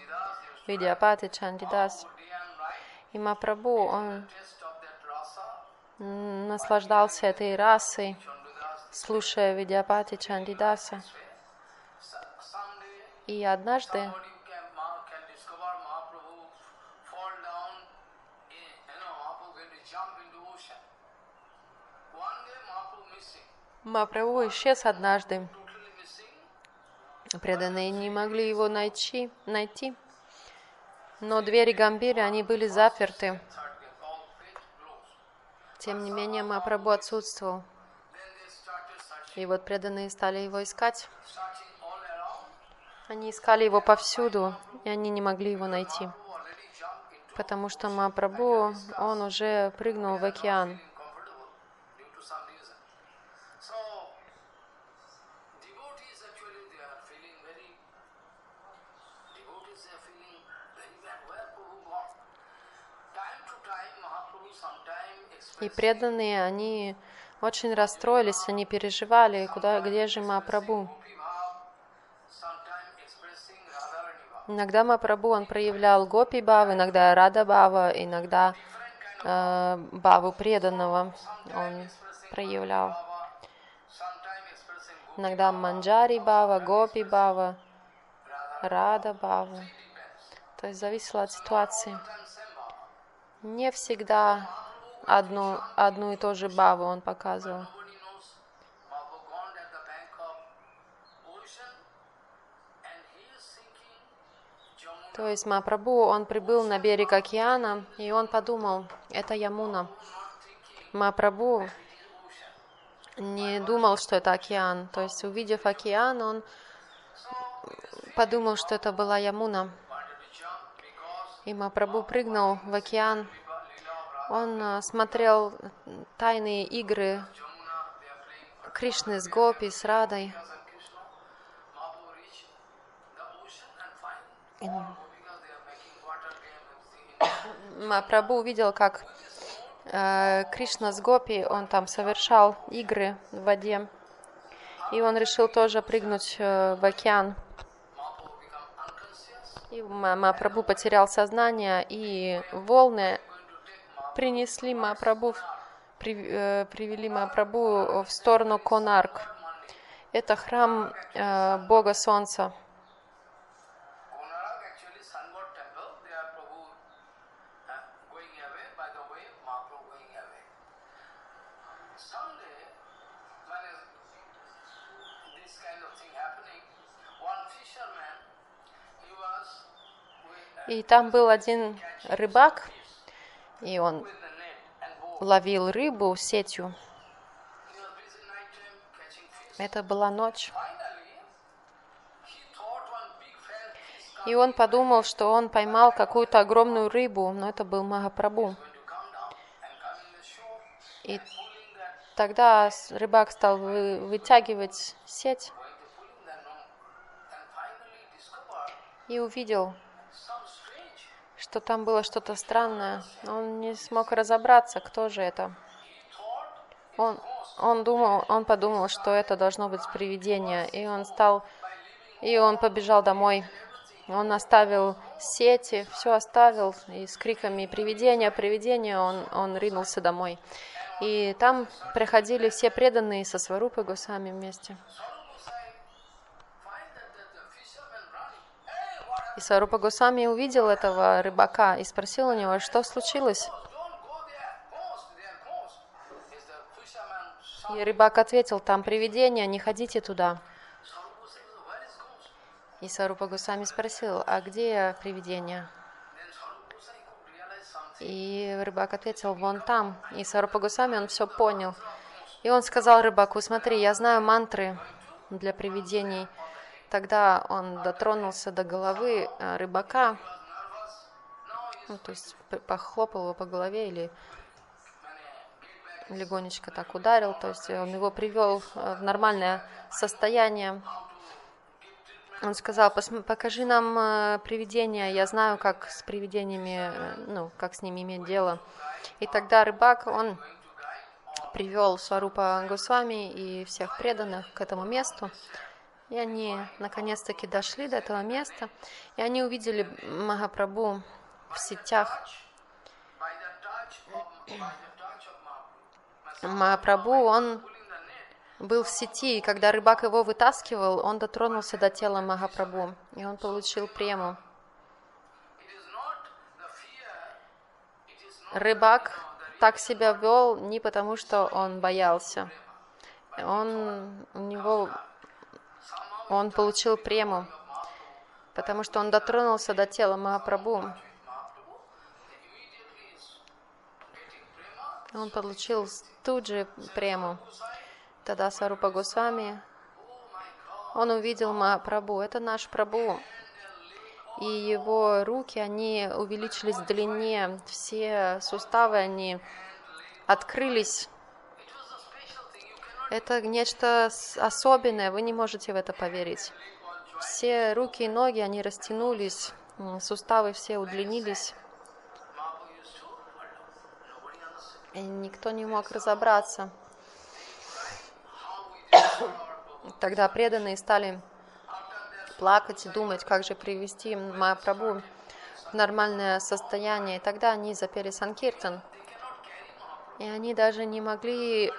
Видяпати, Чандидас. И Мапрабу, он наслаждался этой расой, слушая Видяпати Чандидаса. И однажды Мапрабху исчез однажды. Преданные не могли его найти, найти. но двери Гамбири, они были заперты. Тем не менее, Мапрабху отсутствовал. И вот преданные стали его искать. Они искали его повсюду, и они не могли его найти. Потому что Мапрабху, он уже прыгнул в океан. Преданные, они очень расстроились, они переживали, куда, где же Мапрабху. Иногда Мапрабху, он проявлял гопи бав, иногда рада бава, иногда э, баву преданного он проявлял. Иногда манджари бава, гопи бава, рада бава. То есть зависело от ситуации. Не всегда одну, одну и ту же баву он показывал. То есть Мапрабху, он прибыл на берег океана, и он подумал, это Ямуна. Мапрабху не думал, что это океан. То есть, увидев океан, он подумал, что это была Ямуна. И Мапрабху прыгнул в океан. Он смотрел тайные игры Кришны с Гопи, с Радой. Мапрабху увидел, как э, Кришна с Гопи, он там совершал игры в воде. И он решил тоже прыгнуть э, в океан. И Ма- Махапрабху потерял сознание, и волны принесли Махапрабху, в- при- э, привели Махапрабху в сторону Конарк. Это храм э, Бога Солнца. Uh, uh, И там был один рыбак, и он ловил рыбу сетью. Это была ночь. И он подумал, что он поймал какую-то огромную рыбу, но это был Махапрабху. И тогда рыбак стал вы- вытягивать сеть going to что там было что-то странное. Он не смог разобраться, кто же это. Он, он думал, он подумал, что это должно быть привидение, и он стал, и он побежал домой. Он оставил сети, все оставил, и с криками «Привидение! Привидение!» он, он ринулся домой. И там приходили все преданные со Сварупой Госами вместе. И Сварупа Госами увидел этого рыбака и спросил у него, что случилось. И рыбак ответил, там привидение, не ходите туда. И Сварупа Госами спросил, а где привидение? И рыбак ответил, вон там. И Сарупа Гусами он все понял. И он сказал рыбаку, смотри, я знаю мантры для привидений. Тогда он дотронулся до головы э, рыбака, ну, то есть похлопал его по голове или легонечко так ударил, то есть он его привел э, в нормальное состояние. Он сказал, «Посм- покажи нам э, привидения, я знаю, как с привидениями, э, ну, как с ними иметь дело. И тогда рыбак, он привел Сварупа Госвами и всех преданных к этому месту. И они наконец-таки дошли до этого места, и они увидели Махапрабху в сетях. Махапрабху, он был в сети, и когда рыбак его вытаскивал, он дотронулся до тела Махапрабху, и он получил прему. Рыбак так себя вел не потому, что он боялся. Он, у него, он получил прему, потому что он дотронулся до тела Махапрабху. Он получил тут же прему. Тогда Сарупа Госвами, он увидел Махапрабху. Это наш Прабху. И его руки, они увеличились в длине. Все суставы, они открылись. Это нечто особенное, вы не можете в это поверить. Все руки и ноги, они растянулись, суставы все удлинились. И никто не мог разобраться. Тогда преданные стали плакать и думать, как же привести Махапрабху в нормальное состояние. И тогда они запели Санкиртан. И они даже не могли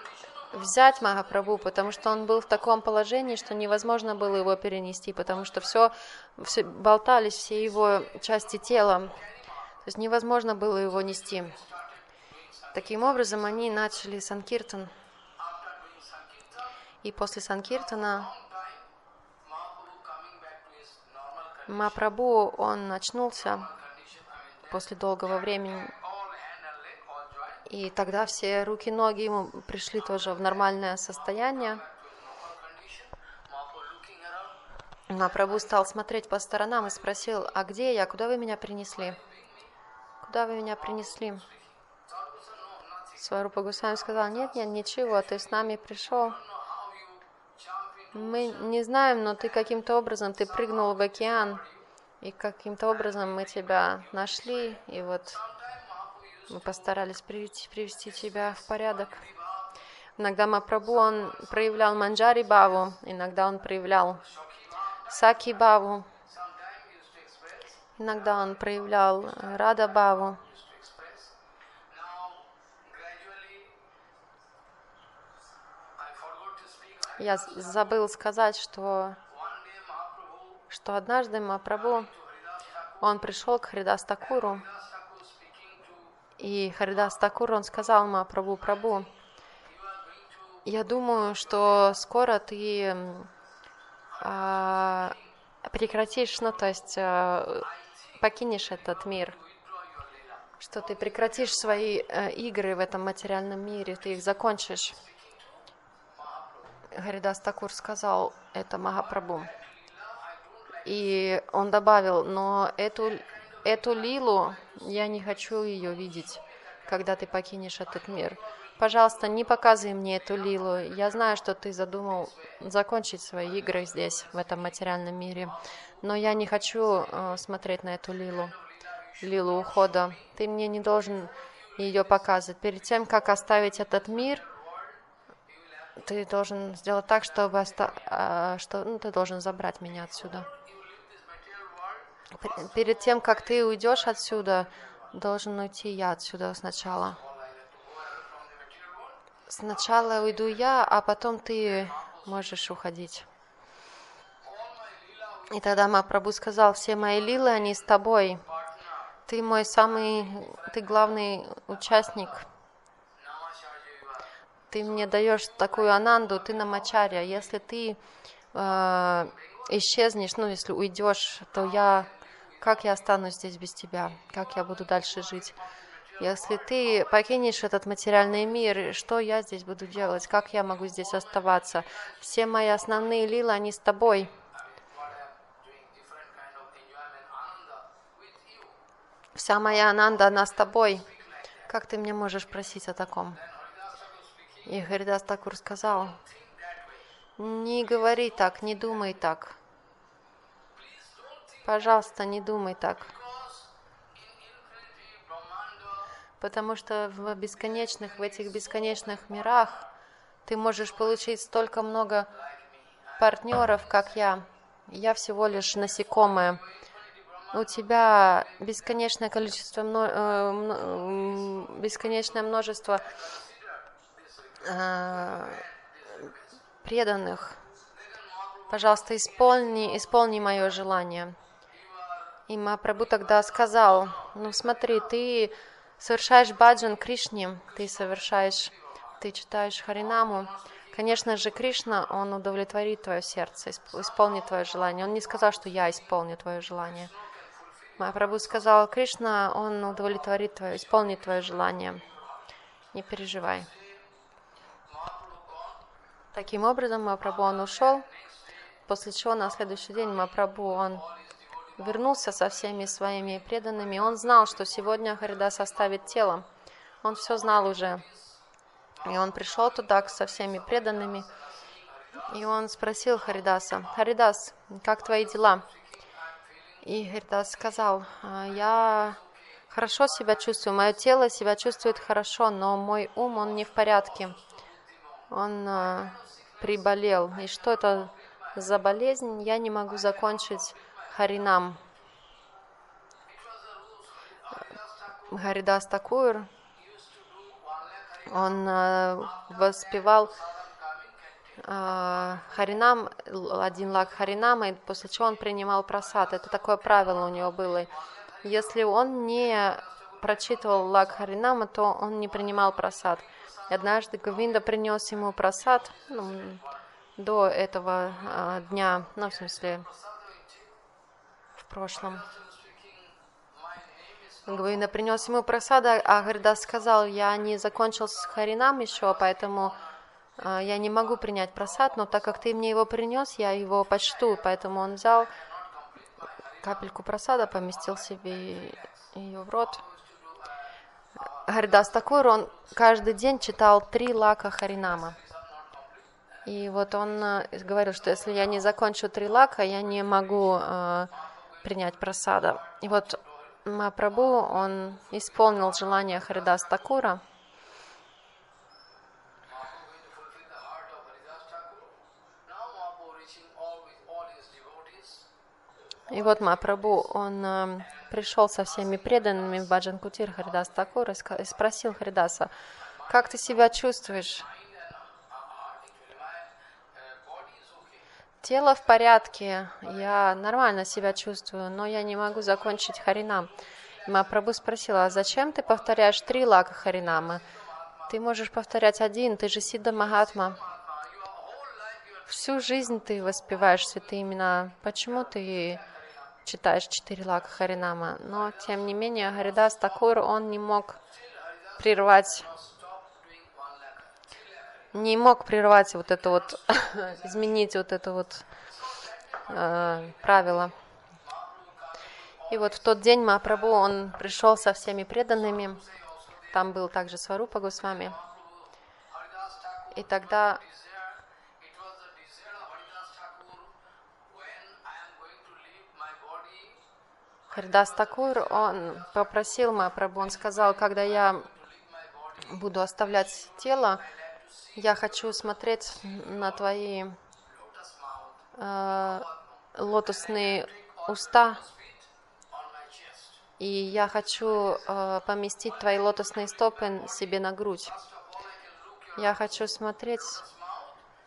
взять Махапрабху, потому что он был в таком положении, что невозможно было его перенести, потому что все, все болтались все его части тела. То есть невозможно было его нести. Таким образом, они начали Санкиртан. И после Санкиртана. Махапрабху, он очнулся после долгого времени, и тогда все руки, ноги ему пришли тоже в нормальное состояние. Махапрабху стал смотреть по сторонам и спросил, а где я, куда вы меня принесли? Куда вы меня принесли? Сварупа Гусами сказал, нет, нет, ничего, ты с нами пришел. Мы не знаем, но ты каким-то образом, ты прыгнул в океан, и каким-то образом мы тебя нашли, и вот мы постарались привести, привести тебя в порядок. Иногда Мапрабху, он проявлял Манджари Баву, иногда он проявлял Саки Баву, иногда он проявлял э, Рада Баву. Я забыл сказать, что, что однажды Мапрабху, он пришел к Харидас Такуру, и Харидас Такур, он сказал Мапрабху, Прабху, я думаю, что скоро ты а, прекратишь, ну, то есть а, покинешь этот мир, что ты прекратишь свои э, игры в этом материальном мире, ты их закончишь. Харидас Такур сказал это Махапрабху. И он добавил, но эту, эту лилу я не хочу ее видеть, когда ты покинешь этот мир. Пожалуйста, не показывай мне эту лилу. Я знаю, что ты задумал закончить свои игры здесь, в этом материальном мире. Но я не хочу э, смотреть на эту лилу, лилу ухода. Ты мне не должен ее показывать. Перед тем, как оставить этот мир, ты должен сделать так, чтобы оста- а, что ну, ты должен забрать меня отсюда. Пер- Перед тем, как ты уйдешь отсюда, должен уйти я отсюда сначала. Сначала уйду я, а потом ты можешь уходить. И тогда Мапрабху сказал, все мои лилы, они с тобой. Ты мой самый, ты главный участник. Ты мне даешь такую ананду, ты намачарья. Если ты э, исчезнешь, ну, если уйдешь, то я, как я останусь здесь без тебя? Как я буду дальше жить? Если ты покинешь этот материальный мир, что я здесь буду делать? Как я могу здесь оставаться? Все мои основные лилы, они с тобой. Вся моя ананда, она с тобой. Как ты мне можешь просить о таком? И Харидас Такур сказал, не говори так, не думай так. Пожалуйста, не думай так. Потому что в бесконечных, в этих бесконечных мирах ты можешь получить столько много партнеров, как я. Я всего лишь насекомое. У тебя бесконечное количество, э, бесконечное множество э, преданных. Пожалуйста, исполни, исполни мое желание. И Махапрабху тогда сказал, ну смотри, ты совершаешь баджан Кришне, ты совершаешь, ты читаешь Харинаму. Конечно же, Кришна, он удовлетворит твое сердце, исп- исполнит твое желание. Он не сказал, что я исполню твое желание. Махапрабху сказал, Кришна, он удовлетворит твое, исполнит твое желание. Не переживай. Таким образом, Махапрабху, он ушел, после чего на следующий день Махапрабху, он вернулся со всеми своими преданными. Он знал, что сегодня Харидас оставит тело. Он все знал уже. И он пришел туда со всеми преданными. И он спросил Харидаса, Харидас, как твои дела? И Харидас сказал, «А, я хорошо себя чувствую, мое тело себя чувствует хорошо, но мой ум, он не в порядке. Он а, приболел. И что это за болезнь? Я не могу закончить Харинам. Харидас Такур, он э, воспевал э, Харинам, один лак Харинама, и после чего он принимал просад. Это такое правило у него было. Если он не прочитывал лак Харинама, то он не принимал просад. Однажды Говинда принес ему просад ну, до этого э, дня, ну, в смысле, прошлом. Гвинда принес ему просада, а Гридас сказал, я не закончил с Харинам еще, поэтому э, я не могу принять просад, но так как ты мне его принес, я его почту. Поэтому он взял капельку просада, поместил себе ее в рот. Харидас Такур, он каждый день читал три лака Харинама. И вот он э, говорил, что если я не закончу три лака, я не могу э, принять просада И вот Мапрабу, он исполнил желание Харидас Такура, И вот Мапрабу, он э, пришел со всеми преданными в Баджан Кутир Харидас Такура и спросил Харидаса, как ты себя чувствуешь? Тело в порядке, я нормально себя чувствую, но я не могу закончить Харинам. И Махапрабху спросила, а зачем ты повторяешь три лака Харинама? Ты можешь повторять один, ты же Сидда Махатма. Всю жизнь ты воспеваешь святые имена. Почему ты читаешь четыре лака Харинама? Но, тем не менее, Харидас Такур, он не мог прервать не мог прервать вот это вот, изменить вот это вот э, правило. И вот в тот день Махапрабху, он пришел со всеми преданными. Там был также Сварупа Госвами. И тогда Харидас Такур, он попросил Махапрабху, он сказал, когда я буду оставлять тело, я хочу смотреть на твои э, лотосные уста, и я хочу э, поместить твои лотосные стопы себе на грудь. Я хочу смотреть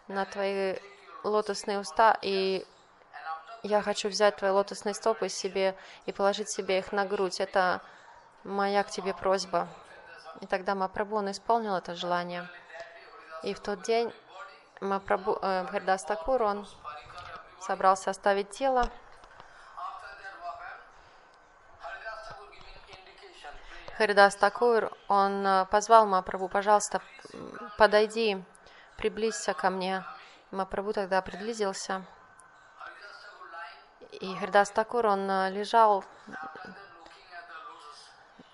на твои лотосные уста, и я хочу взять твои лотосные стопы себе и положить себе их на грудь. Это моя к тебе просьба. И тогда Мапрабху, он исполнил это желание. И в тот день Мапрабху, э, Харидас Такур, он собрался оставить тело. Харидас Такур, он э, позвал Мапрабху, пожалуйста, подойди, приблизься ко мне. Мапрабху тогда приблизился. И Харидас Такур, он э, лежал,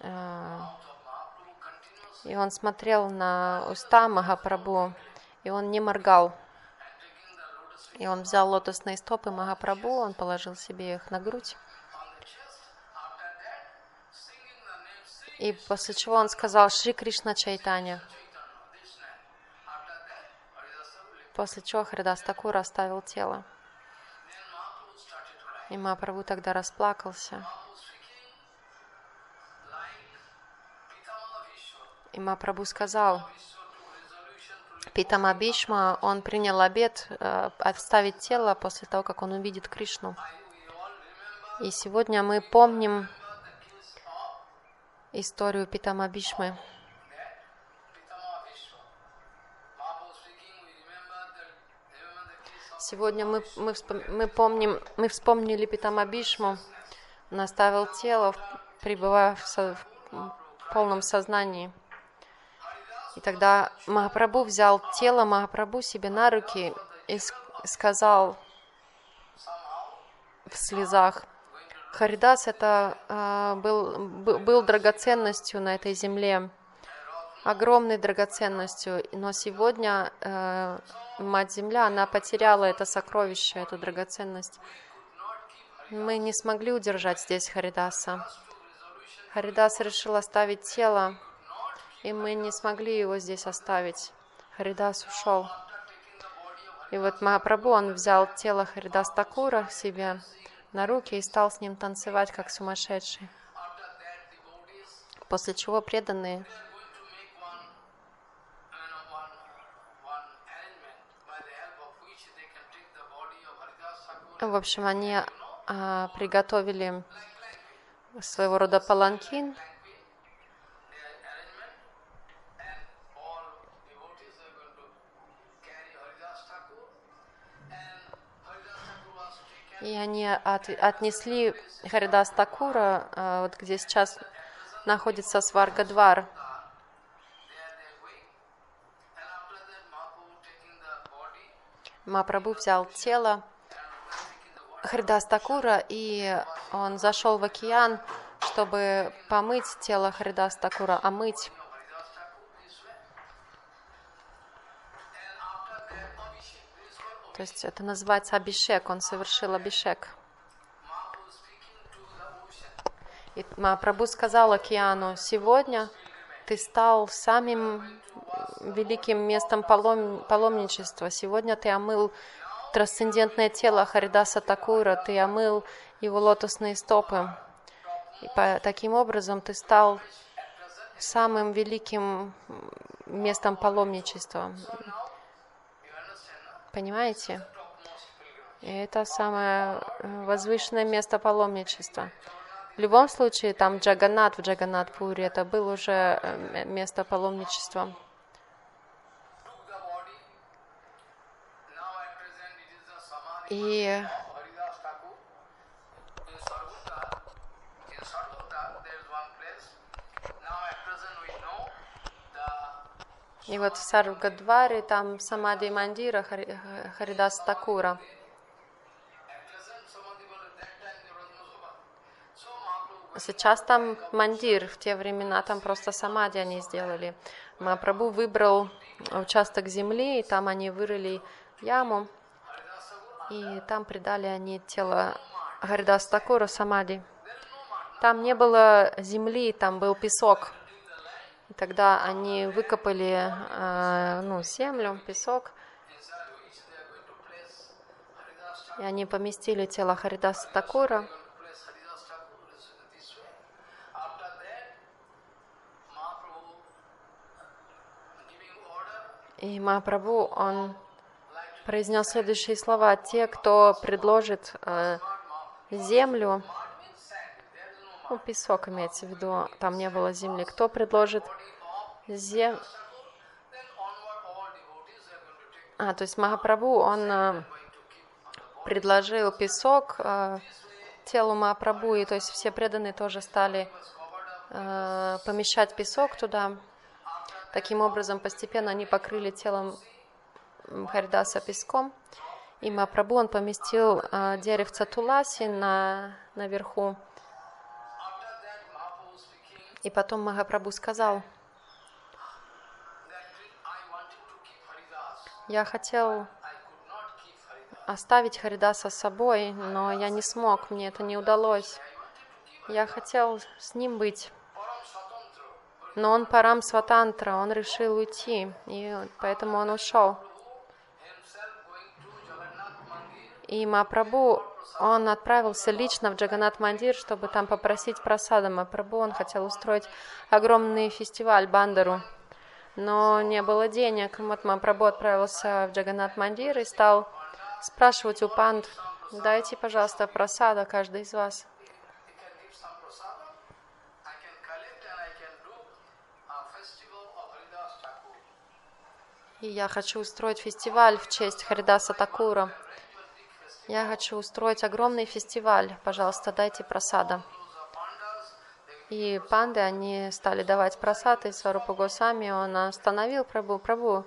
э, и он смотрел на уста Махапрабху, и он не моргал. И он взял лотосные стопы Махапрабху, он положил себе их на грудь. И после чего он сказал Шри Кришна lifted. После чего Харидас Такур оставил тело. И Махапрабху тогда расплакался. И Махапрабху сказал, Питама Бишма, он принял обет э, оставить тело после того, как он увидит Кришну. И сегодня мы помним историю Питама Бишмы. Сегодня мы, мы, мы помним, мы вспомнили Питама Бишму. Он оставил тело, пребывая в, со- в полном сознании. И тогда Махапрабху взял тело Махапрабху себе на руки и сказал в слезах, Харидас это э, был, был драгоценностью на этой земле, огромной драгоценностью. Но сегодня э, Мать Земля, она потеряла это сокровище, эту драгоценность. Мы не смогли удержать здесь Харидаса. Харидас решил оставить тело, и мы не смогли его здесь оставить. Харидас ушел. И вот Махапрабху, он взял тело Харидас Такура себе на руки и стал с ним танцевать, как сумасшедший. После чего преданные В общем, они а, приготовили своего рода паланкин, и они от- отнесли Харидас Такура, а, вот где сейчас находится Сваргадвар. Мапрабху взял тело Харидас Такура, и он зашел в океан, чтобы помыть тело Харидас Такура, омыть. То есть это называется абишек, он совершил абишек. И Махапрабху сказал океану, сегодня ты стал самым великим местом палом- паломничества. Сегодня ты омыл трансцендентное тело Харидаса Такура, ты омыл его лотосные стопы. И по, таким образом ты стал самым великим местом паломничества. Понимаете? И это самое э, возвышенное место паломничества. В любом случае, там Джаганат в Джаганатпуре, это было уже э, место паломничества. И И вот в Сарвгадваре, там Самади Мандира Харидас Такура. Сейчас там мандир, в те времена там просто самади они сделали. Мапрабу выбрал участок земли, и там они вырыли яму, и там придали они тело Харидас Такура самади. Там не было земли, там был песок. Тогда они выкопали э, ну, землю, песок, и они поместили тело Харидаса Такура. И Махапрабху, он произнес следующие слова. Те, кто предложит э, землю, ну, песок имеется в виду, там не было земли, кто предложит землю, а, то есть Махапрабху, он э, предложил песок э, телу Махапрабху, и то есть все преданные тоже стали э, помещать песок туда. Таким образом, постепенно они покрыли телом Харидаса песком. И Мапрабу он поместил э, деревце Туласи на, наверху. И потом Махапрабху сказал, я хотел оставить Харидаса с собой, но я не смог, мне это не удалось. Я хотел с ним быть. Но он парам сватантра, он решил уйти, и поэтому он ушел. И Мапрабу, он отправился лично в Джаганат Мандир, чтобы там попросить просада. Мапрабу, он хотел устроить огромный фестиваль Бандару, но не было денег. Вот Мапрабу отправился в Джаганат Мандир и стал спрашивать у панд, дайте, пожалуйста, просада каждый из вас. И я хочу устроить фестиваль в честь Харидаса Такура. Я хочу устроить огромный фестиваль. Пожалуйста, дайте просада. И панды, они стали давать просад, и Сварупа Госами, он остановил Прабу. Прабу,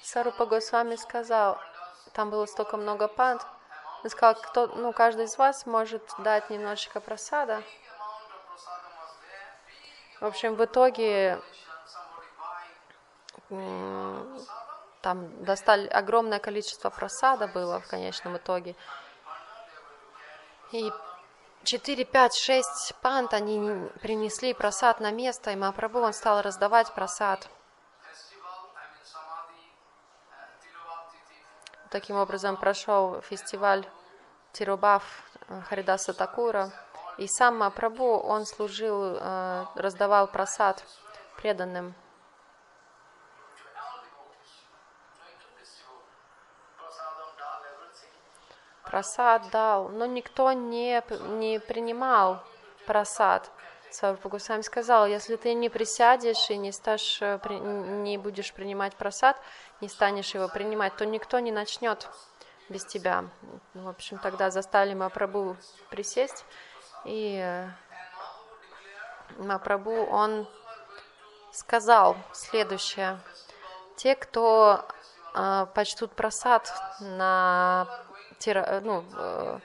Сарупа Госвами сказал, там было столько много панд, он сказал, кто, ну, каждый из вас может дать немножечко просада. В общем, в итоге там достали огромное количество просада было в конечном итоге. И 4, 5, 6 пант они принесли просад на место, и Махапрабху он стал раздавать просад. Таким образом прошел фестиваль Тирубав э, Харидаса Такура. И сам Мапрабху, он служил, э, раздавал просад преданным. Просад дал, но никто не, не принимал просад. Сарупа сам сказал, если ты не присядешь и не, сташь, э, не будешь принимать просад, не станешь его принимать, то никто не начнет без тебя. В общем, тогда заставили Мапрабу присесть, и э, Мапрабу, он сказал следующее. Те, кто э, почтут просад на, тира, ну, э,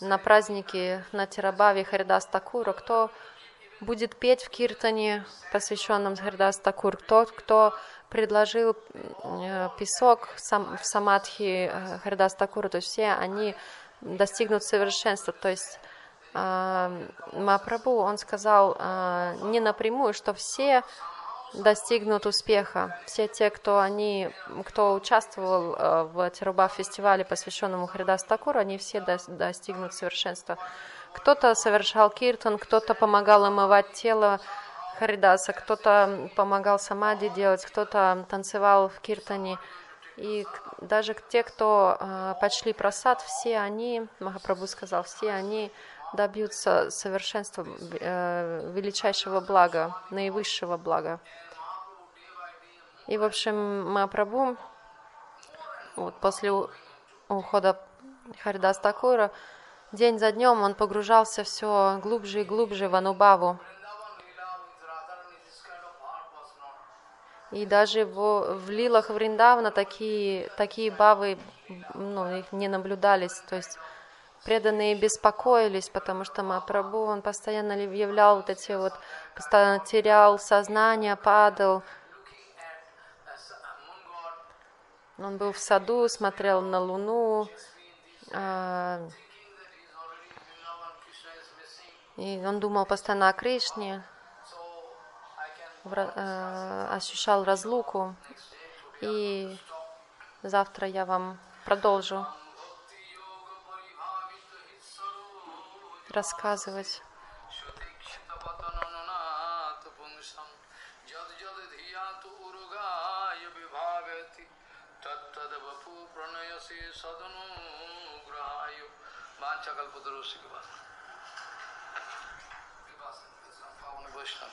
на празднике на Тирабаве Харидас Такура, кто будет петь в киртане, посвященном Харидас Такур, тот, кто предложил э, песок в самадхи э, Харидас Такура, то есть все они достигнут совершенства, то есть а, Мапрабху, он сказал а, не напрямую, что все достигнут успеха. Все те, кто, они, кто участвовал а, в Тирубав фестивале, посвященному Харидас Такуру, они все достигнут совершенства. Кто-то совершал киртан, кто-то помогал омывать тело Харидаса, кто-то помогал самади делать, кто-то танцевал в киртане. И даже те, кто э, почли просад, все они, Махапрабху сказал, все они добьются совершенства э, величайшего блага, наивысшего блага. И, в общем, Махапрабху вот, после ухода Харидас Такура, день за днем он погружался все глубже и глубже в Анубаву. И даже в, в лилах Вриндавна такие, такие бавы ну, их не наблюдались. То есть преданные беспокоились, потому что Мапрабху, он постоянно являл вот эти вот, постоянно терял сознание, падал. Он был в саду, смотрел на луну, а, и он думал постоянно о Кришне э, ощущал разлуку. И завтра я вам продолжу рассказывать. Вайшнав,